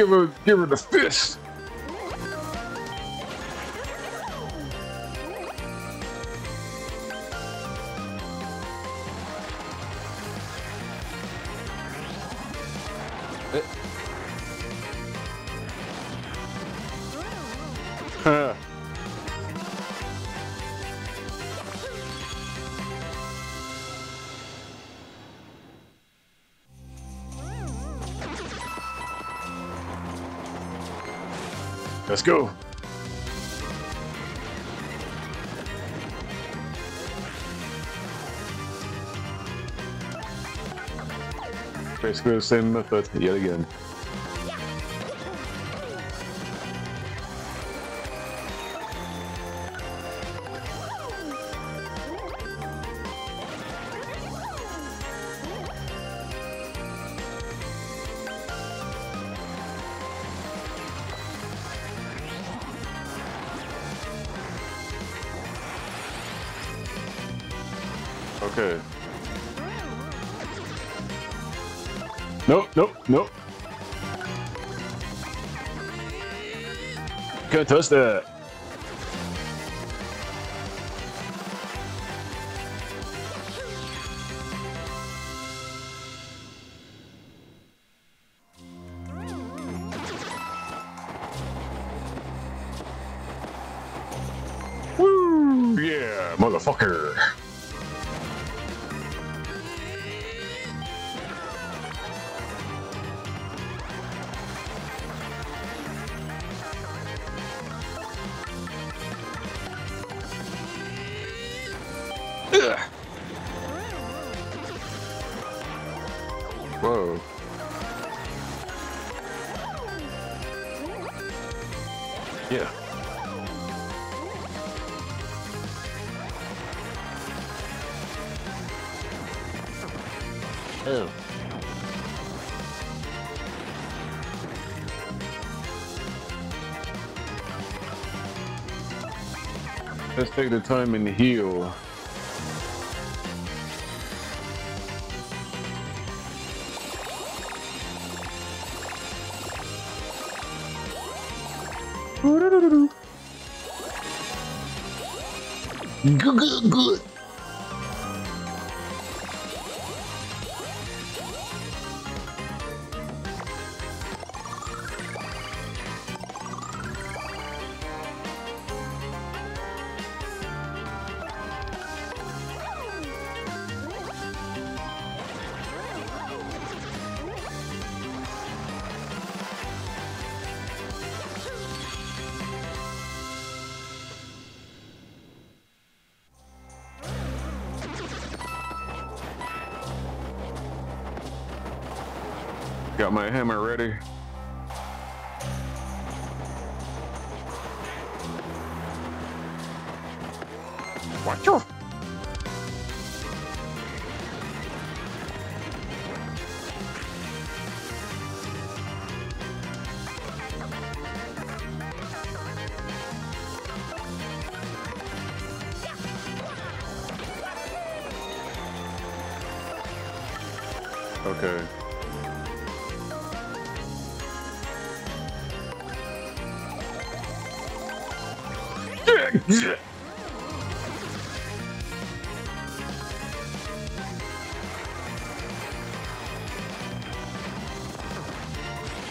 Give her, give her the fist. Let's go. Basically the same method yet again. Can't touch that. The time and heal. Good, good, good. Hammer ready.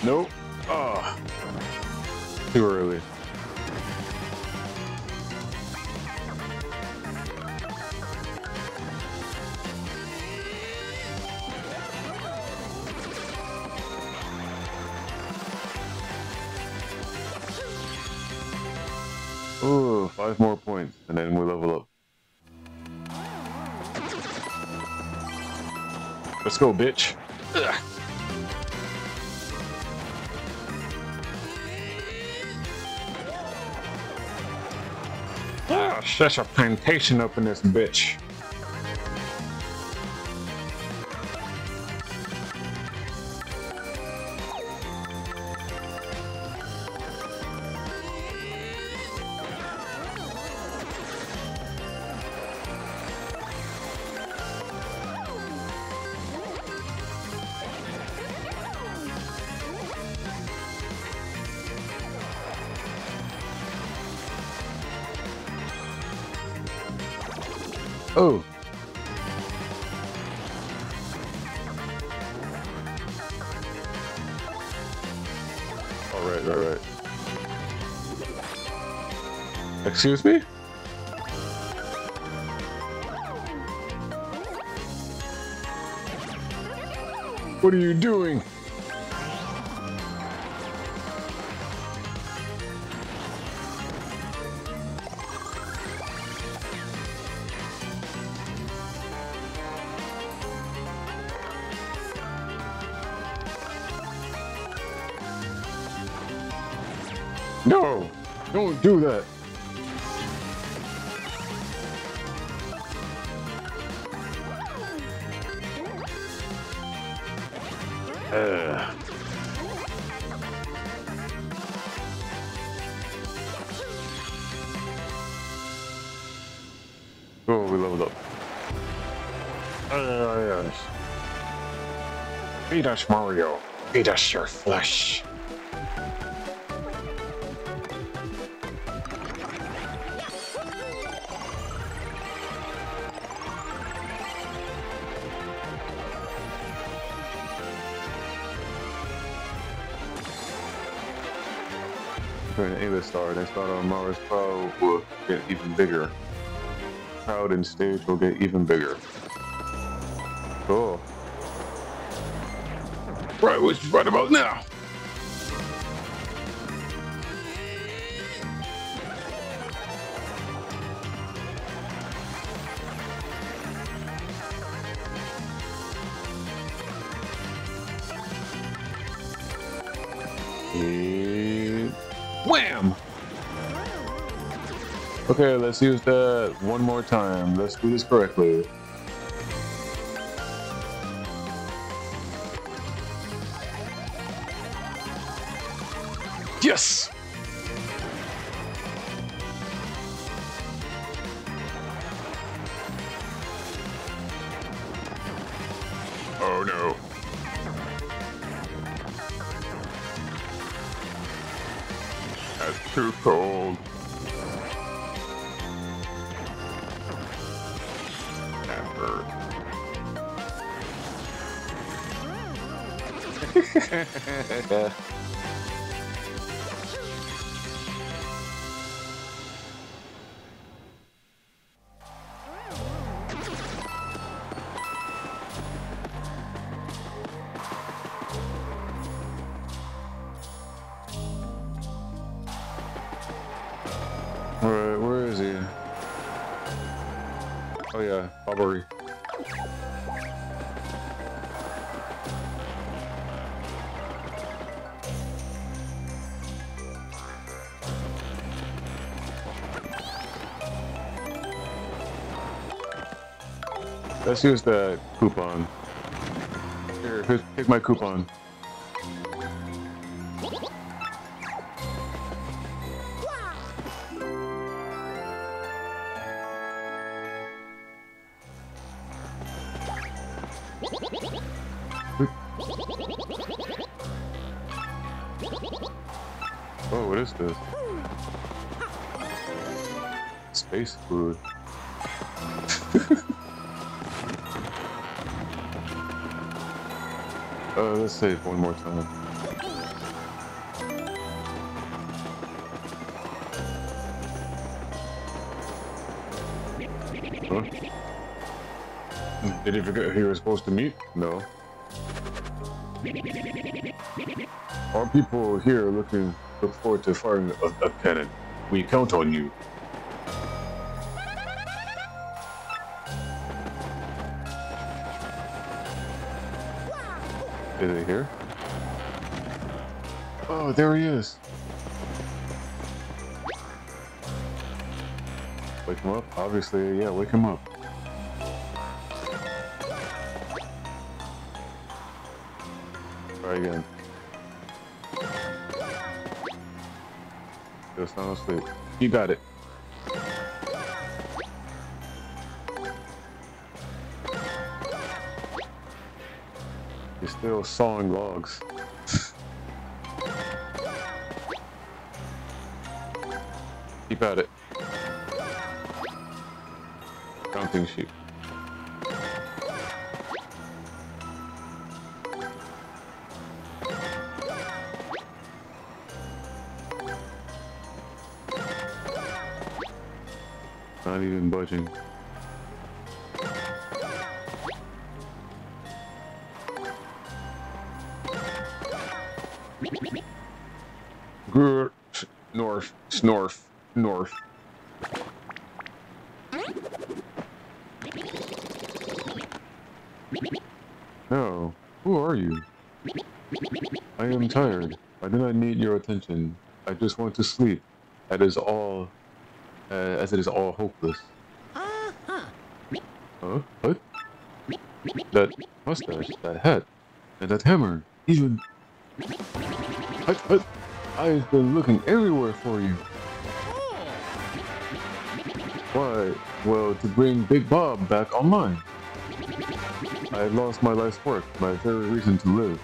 Nope. Ah. Too early. Go, bitch. Ugh. Ah, such a plantation up in this bitch. Excuse me? What are you doing? Us, Mario. Feed us your flesh. An A-list star, next battle on Mars Pro will get even bigger. Crowd and stage will get even bigger. What right about now? Wham! Okay, let's use that one more time. Let's do this correctly. Yes! Oh Let's use that coupon. Here, take my coupon. Save one more time. Did he forget who he was supposed to meet? No. Our people here looking look forward to firing a, a cannon. We count on you. Is he here? Oh, there he is. Wake him up? Obviously, yeah, wake him up. Try again. Still sound asleep. You got it. You're sawing logs. Keep at it. Counting sheep. Not even budging. Good. North, north, north. No. Who are you? I am tired. I do not need your attention. I just want to sleep. That is all, uh, as it is all hopeless. Huh? What? That mustache, that hat, and that hammer, even... What? What? I've been looking everywhere for you. Why? Well, to bring Big Bob back online. I lost my life's work, my very reason to live.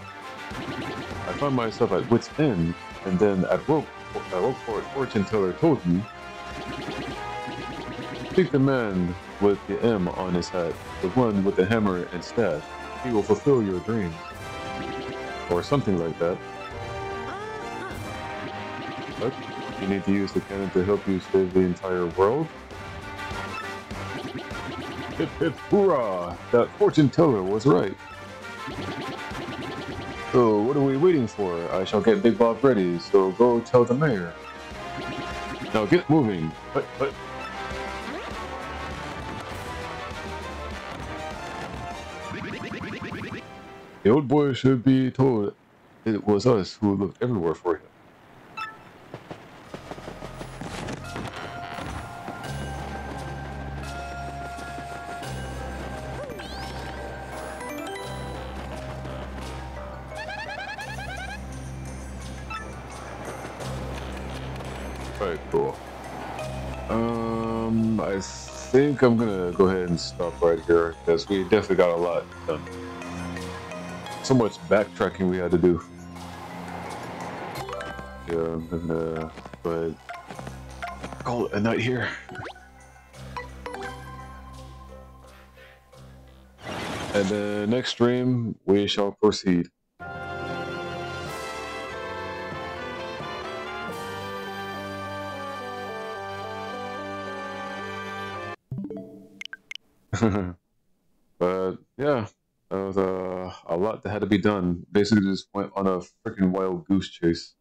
I found myself at wit's end, and then at Rope, at Rogueport fortune teller told me, Pick the man with the M on his hat, the one with the hammer and staff. He will fulfill your dreams. Or something like that. You need to use the cannon to help you save the entire world? Hip hip! That fortune teller was right. So, what are we waiting for? I shall get Big Bob ready, so go tell the mayor. Now get moving. The old boy should be told it was us who looked everywhere for him. I'm gonna go ahead and stop right here because we definitely got a lot done. So much backtracking we had to do. Yeah, gonna go ahead call it a night here. And the next stream, we shall proceed. [laughs] but yeah, that was uh, a lot that had to be done. Basically, just went on a freaking wild goose chase.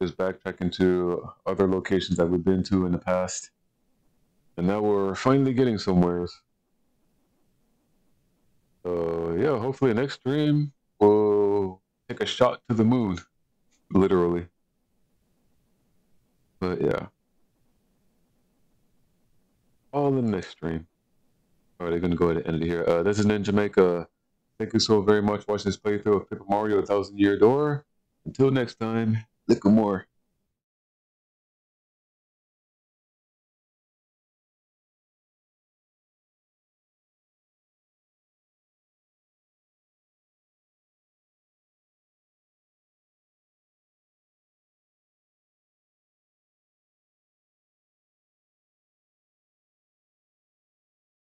Just backtracking to other locations that we've been to in the past. And now we're finally getting somewhere. So yeah, hopefully next stream we'll take a shot to the moon. Literally. But yeah. All in the next stream. Alright, I'm gonna go ahead and end it here. Uh, this is Nynjamaica. Thank you so very much for watching this playthrough of Paper Mario A Thousand Year Door. Until next time, look more.